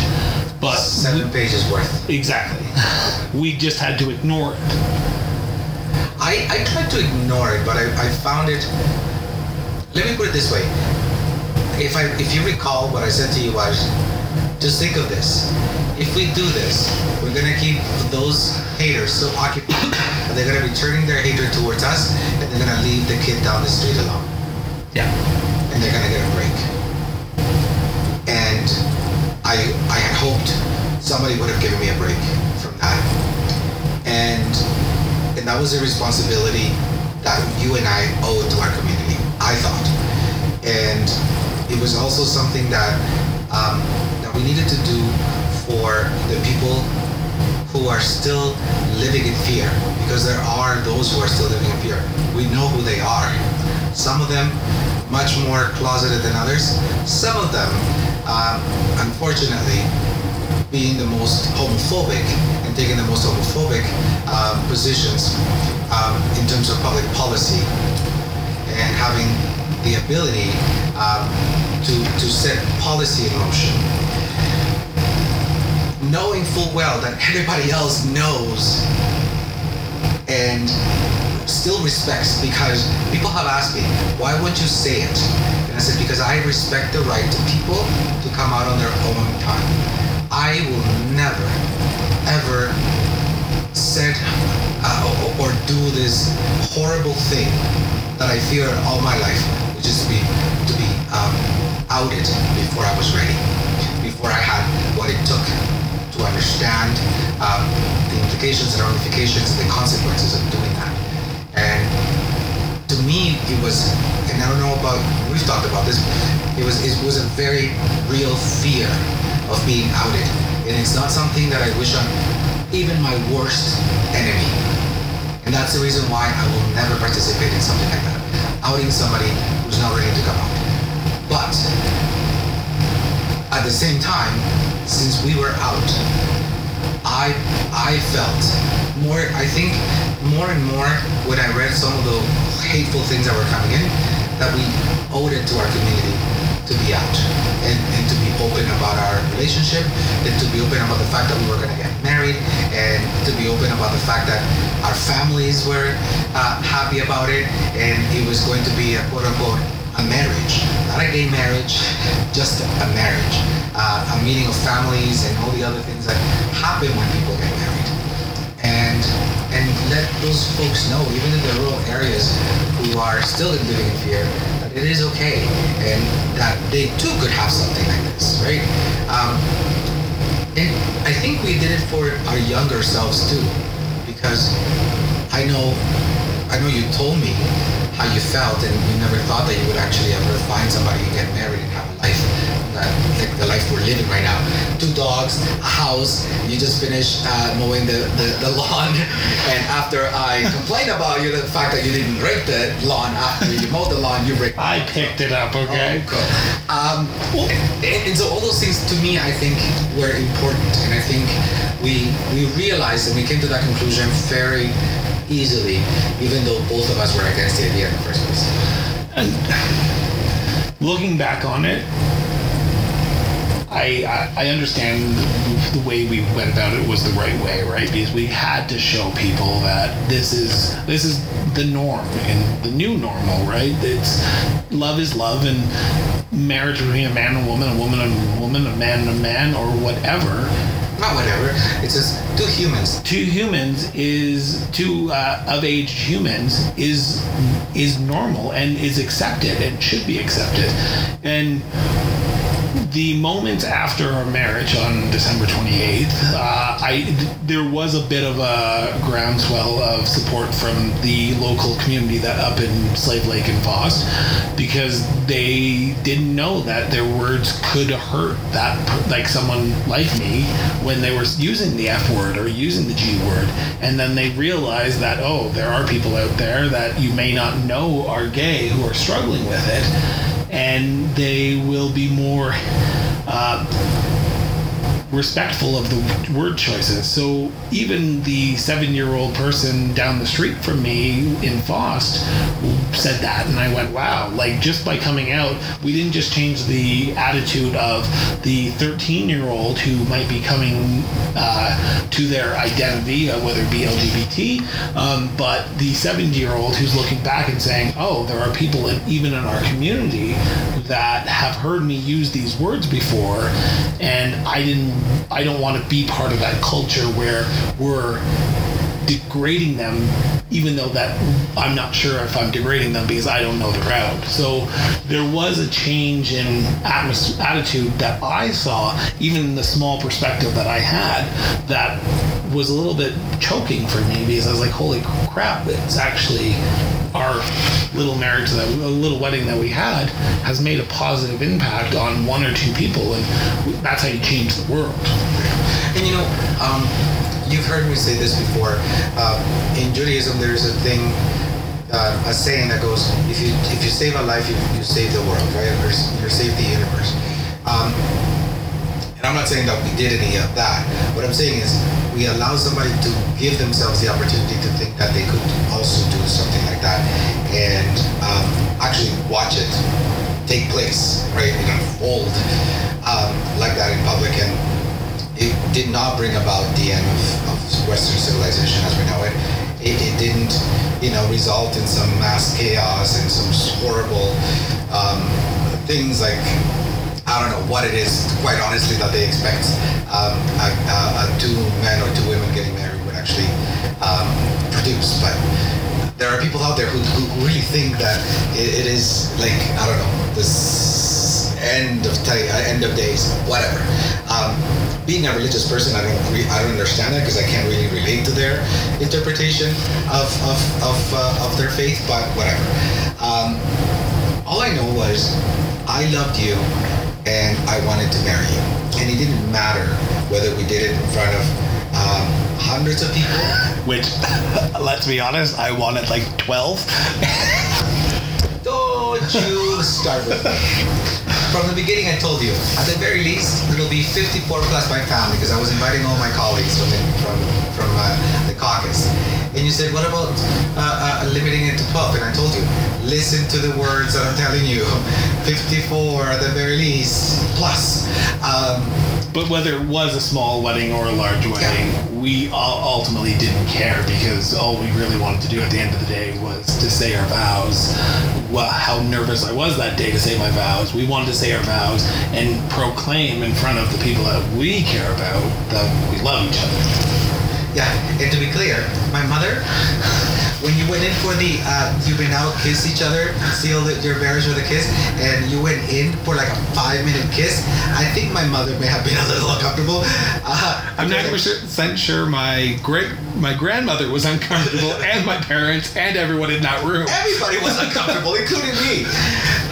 But Seven pages worth. exactly. We just had to ignore it. I, I tried to ignore it, but I, I found it. Let me put it this way. If I if you recall what I said to you was, just think of this. If we do this, we're gonna keep those haters so occupied, and they're gonna be turning their hatred towards us, and they're gonna leave the kid down the street alone, Yeah. and they're gonna get a break. And I I had hoped somebody would have given me a break from that, and and that was a responsibility that you and I owed to our community. I thought, and it was also something that um, that we needed to do for the people who are still living in fear, because there are those who are still living in fear. We know who they are. Some of them much more closeted than others. Some of them, um, unfortunately, being the most homophobic taking the most homophobic um, positions um, in terms of public policy and having the ability um, to, to set policy in motion. Knowing full well that everybody else knows and still respects because people have asked me, why would you say it? And I said, because I respect the right to people to come out on their own time. I will never, ever said uh, or, or do this horrible thing that I fear all my life, which is to be to be um, outed before I was ready, before I had what it took to understand um, the implications and ramifications and the consequences of doing that. And to me, it was, and I don't know about we've talked about this. It was it was a very real fear of being outed, and it's not something that I wish on even my worst enemy. And that's the reason why I will never participate in something like that, outing somebody who's not ready to come out. But at the same time, since we were out, I I felt more. I think more and more when I read some of the hateful things that were coming in, that we owed it to our community to be out and, and to be open about our relationship and to be open about the fact that we were going to get married and to be open about the fact that our families were uh, happy about it and it was going to be a quote unquote a marriage, not a gay marriage, just a marriage, uh, a meeting of families and all the other things that happen when people get married. And and let those folks know, even in the rural areas who are still living in fear, it is okay and that they too could have something like this, right? Um, and I think we did it for our younger selves too, because I know, I know you told me how you felt, and you never thought that you would actually ever find somebody and get married like the life we're living right now. Two dogs, a house. You just finished uh, mowing the, the, the lawn, and after I complained about you, the fact that you didn't rake the lawn after you mowed the lawn, you raked. I picked it up, okay? Oh, cool. Um, and, and so all those things to me, I think, were important, and I think we we realized and we came to that conclusion very easily, even though both of us were against the idea in the first place. And looking back on it, I, I understand the way we went about it was the right way, right? Because we had to show people that this is this is the norm and the new normal, right? It's love is love and marriage between a man and a woman, a woman and a woman, a man and a man, or whatever. Not whatever. It's just two humans. Two humans is two uh, of age humans is is normal and is accepted and should be accepted, and the moment after our marriage on December 28th, uh, I there was a bit of a groundswell of support from the local community that up in Slave Lake and Faust because they didn't know that their words could hurt that like someone like me when they were using the F word or using the G word, and then they realized that oh, there are people out there that you may not know are gay who are struggling with it and they will be more uh, respectful of the word choices. So even the seven-year-old person down the street from me in Faust said that, and I went, "Wow!" Like just by coming out, we didn't just change the attitude of the 13-year-old who might be coming uh, to their identity, uh, whether it be LGBT, um, but the 70-year-old who's looking back and saying, "Oh, there are people in, even in our community that have heard me use these words before, and I didn't I don't want to be part of that culture where we're degrading them, even though that I'm not sure if I'm degrading them because I don't know they're out. So there was a change in atmos- attitude that I saw, even in the small perspective that I had, that was a little bit choking for me because I was like, holy crap, it's actually our little marriage that a little wedding that we had has made a positive impact on one or two people and that's how you change the world and you know um, you've heard me say this before uh, in judaism there's a thing uh, a saying that goes if you if you save a life you, you save the world right? Or you save the universe. Um, and i'm not saying that we did any of that. What i'm saying is we allow somebody to give themselves the opportunity to think that they could also do something like that and um, actually watch it take place, right, and unfold um, like that in public. And did not bring about the end of, of Western civilization as we know it. it. It didn't, you know, result in some mass chaos and some horrible um, things like I don't know what it is, quite honestly, that they expect um, a, a, a, two men or two women getting married would actually um, produce. But there are people out there who, who really think that it, it is like I don't know this end of t- end of days, whatever. Um, being a religious person, I don't re- I don't understand that because I can't really relate to their interpretation of of of, uh, of their faith. But whatever. Um, All I know was I loved you and I wanted to marry you. And it didn't matter whether we did it in front of um, hundreds of people. Which, let's be honest, I wanted like 12. Don't you start with me. From the beginning, I told you, at the very least, it'll be 54 plus my family because I was inviting all my colleagues from from, from uh, the caucus. And you said, what about uh, uh, limiting it to 12? And I told you, listen to the words that I'm telling you. 54 at the very least, plus. Um, But whether it was a small wedding or a large wedding, we all ultimately didn't care because all we really wanted to do at the end of the day was to say our vows. Well, how nervous I was that day to say my vows. We wanted to say our vows and proclaim in front of the people that we care about that we love each other. Yeah, and to be clear, my mother, when you went in for the, uh, you may now kiss each other, seal the, your marriage with a kiss, and you went in for like a five minute kiss, I think my mother may have been a little uncomfortable. Uh, I'm not percent sure my great my grandmother was uncomfortable, and my parents, and everyone in that room. Everybody was uncomfortable, including me.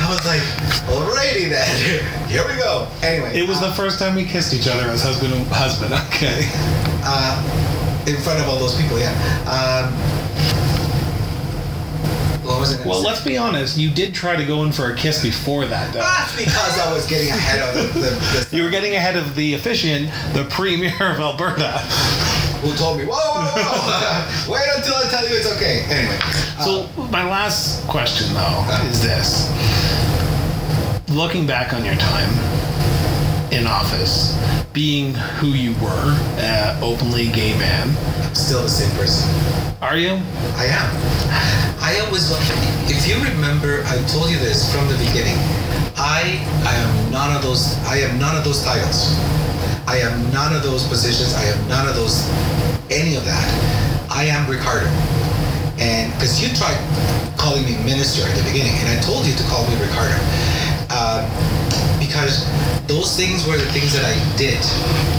I was like, alrighty then, here we go. Anyway, It was uh, the first time we kissed each other as husband and husband. Okay. uh, in front of all those people, yeah. Um, what was it? Well, let's be honest. You did try to go in for a kiss before that, though. That's because I was getting ahead of the, the, the You were getting ahead of the officiant, the premier of Alberta. who told me, whoa, whoa, whoa, wait until I tell you it's okay. Anyway, uh, So my last question, though, is this: Looking back on your time in office, being who you were, uh, openly gay man, still the same person. are you? I am. I always was. If you remember, I told you this from the beginning. I, I am none of those. I am none of those titles. I am none of those positions. I am none of those. Any of that. I am Ricardo. And because you tried calling me minister at the beginning, and I told you to call me Ricardo, uh, because those things were the things that I did,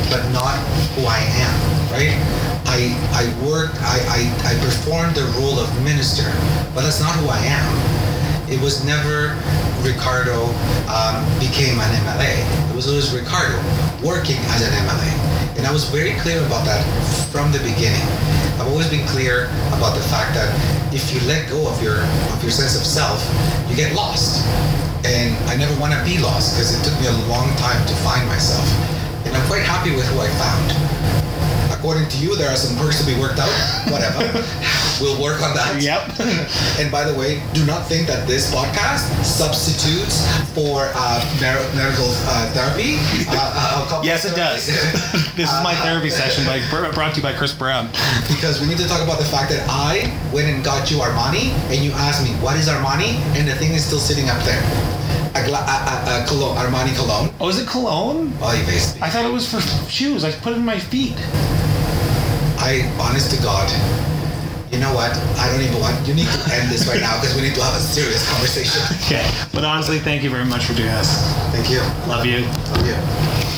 but not who I am. Right? I I worked. I I, I performed the role of minister, but that's not who I am. It was never Ricardo um, became an MLA. It was always Ricardo working as an MLA. And I was very clear about that from the beginning. I've always been clear about the fact that if you let go of your of your sense of self, you get lost. And I never want to be lost because it took me a long time to find myself. And I'm quite happy with who I found. According to you, there are some perks to be worked out. Whatever. we'll work on that. Yep. And by the way, do not think that this podcast substitutes for uh, mar- marital uh, therapy. Uh, yes, it does. this is my Uh, therapy session by, brought to you by Chris Brown. because we need to talk about the fact that I went and got you Armani, and you asked me what is Armani, and the thing is still sitting up there. A, gla- a, a, a cologne, Armani cologne. Oh, is it cologne? Oh, you. I thought it was for shoes. I put it in my feet. I, honest to God, you know what? I don't even want. You need to end this right now because we need to have a serious conversation. Okay. But honestly, thank you very much for doing this. Thank you. Love you. Love you.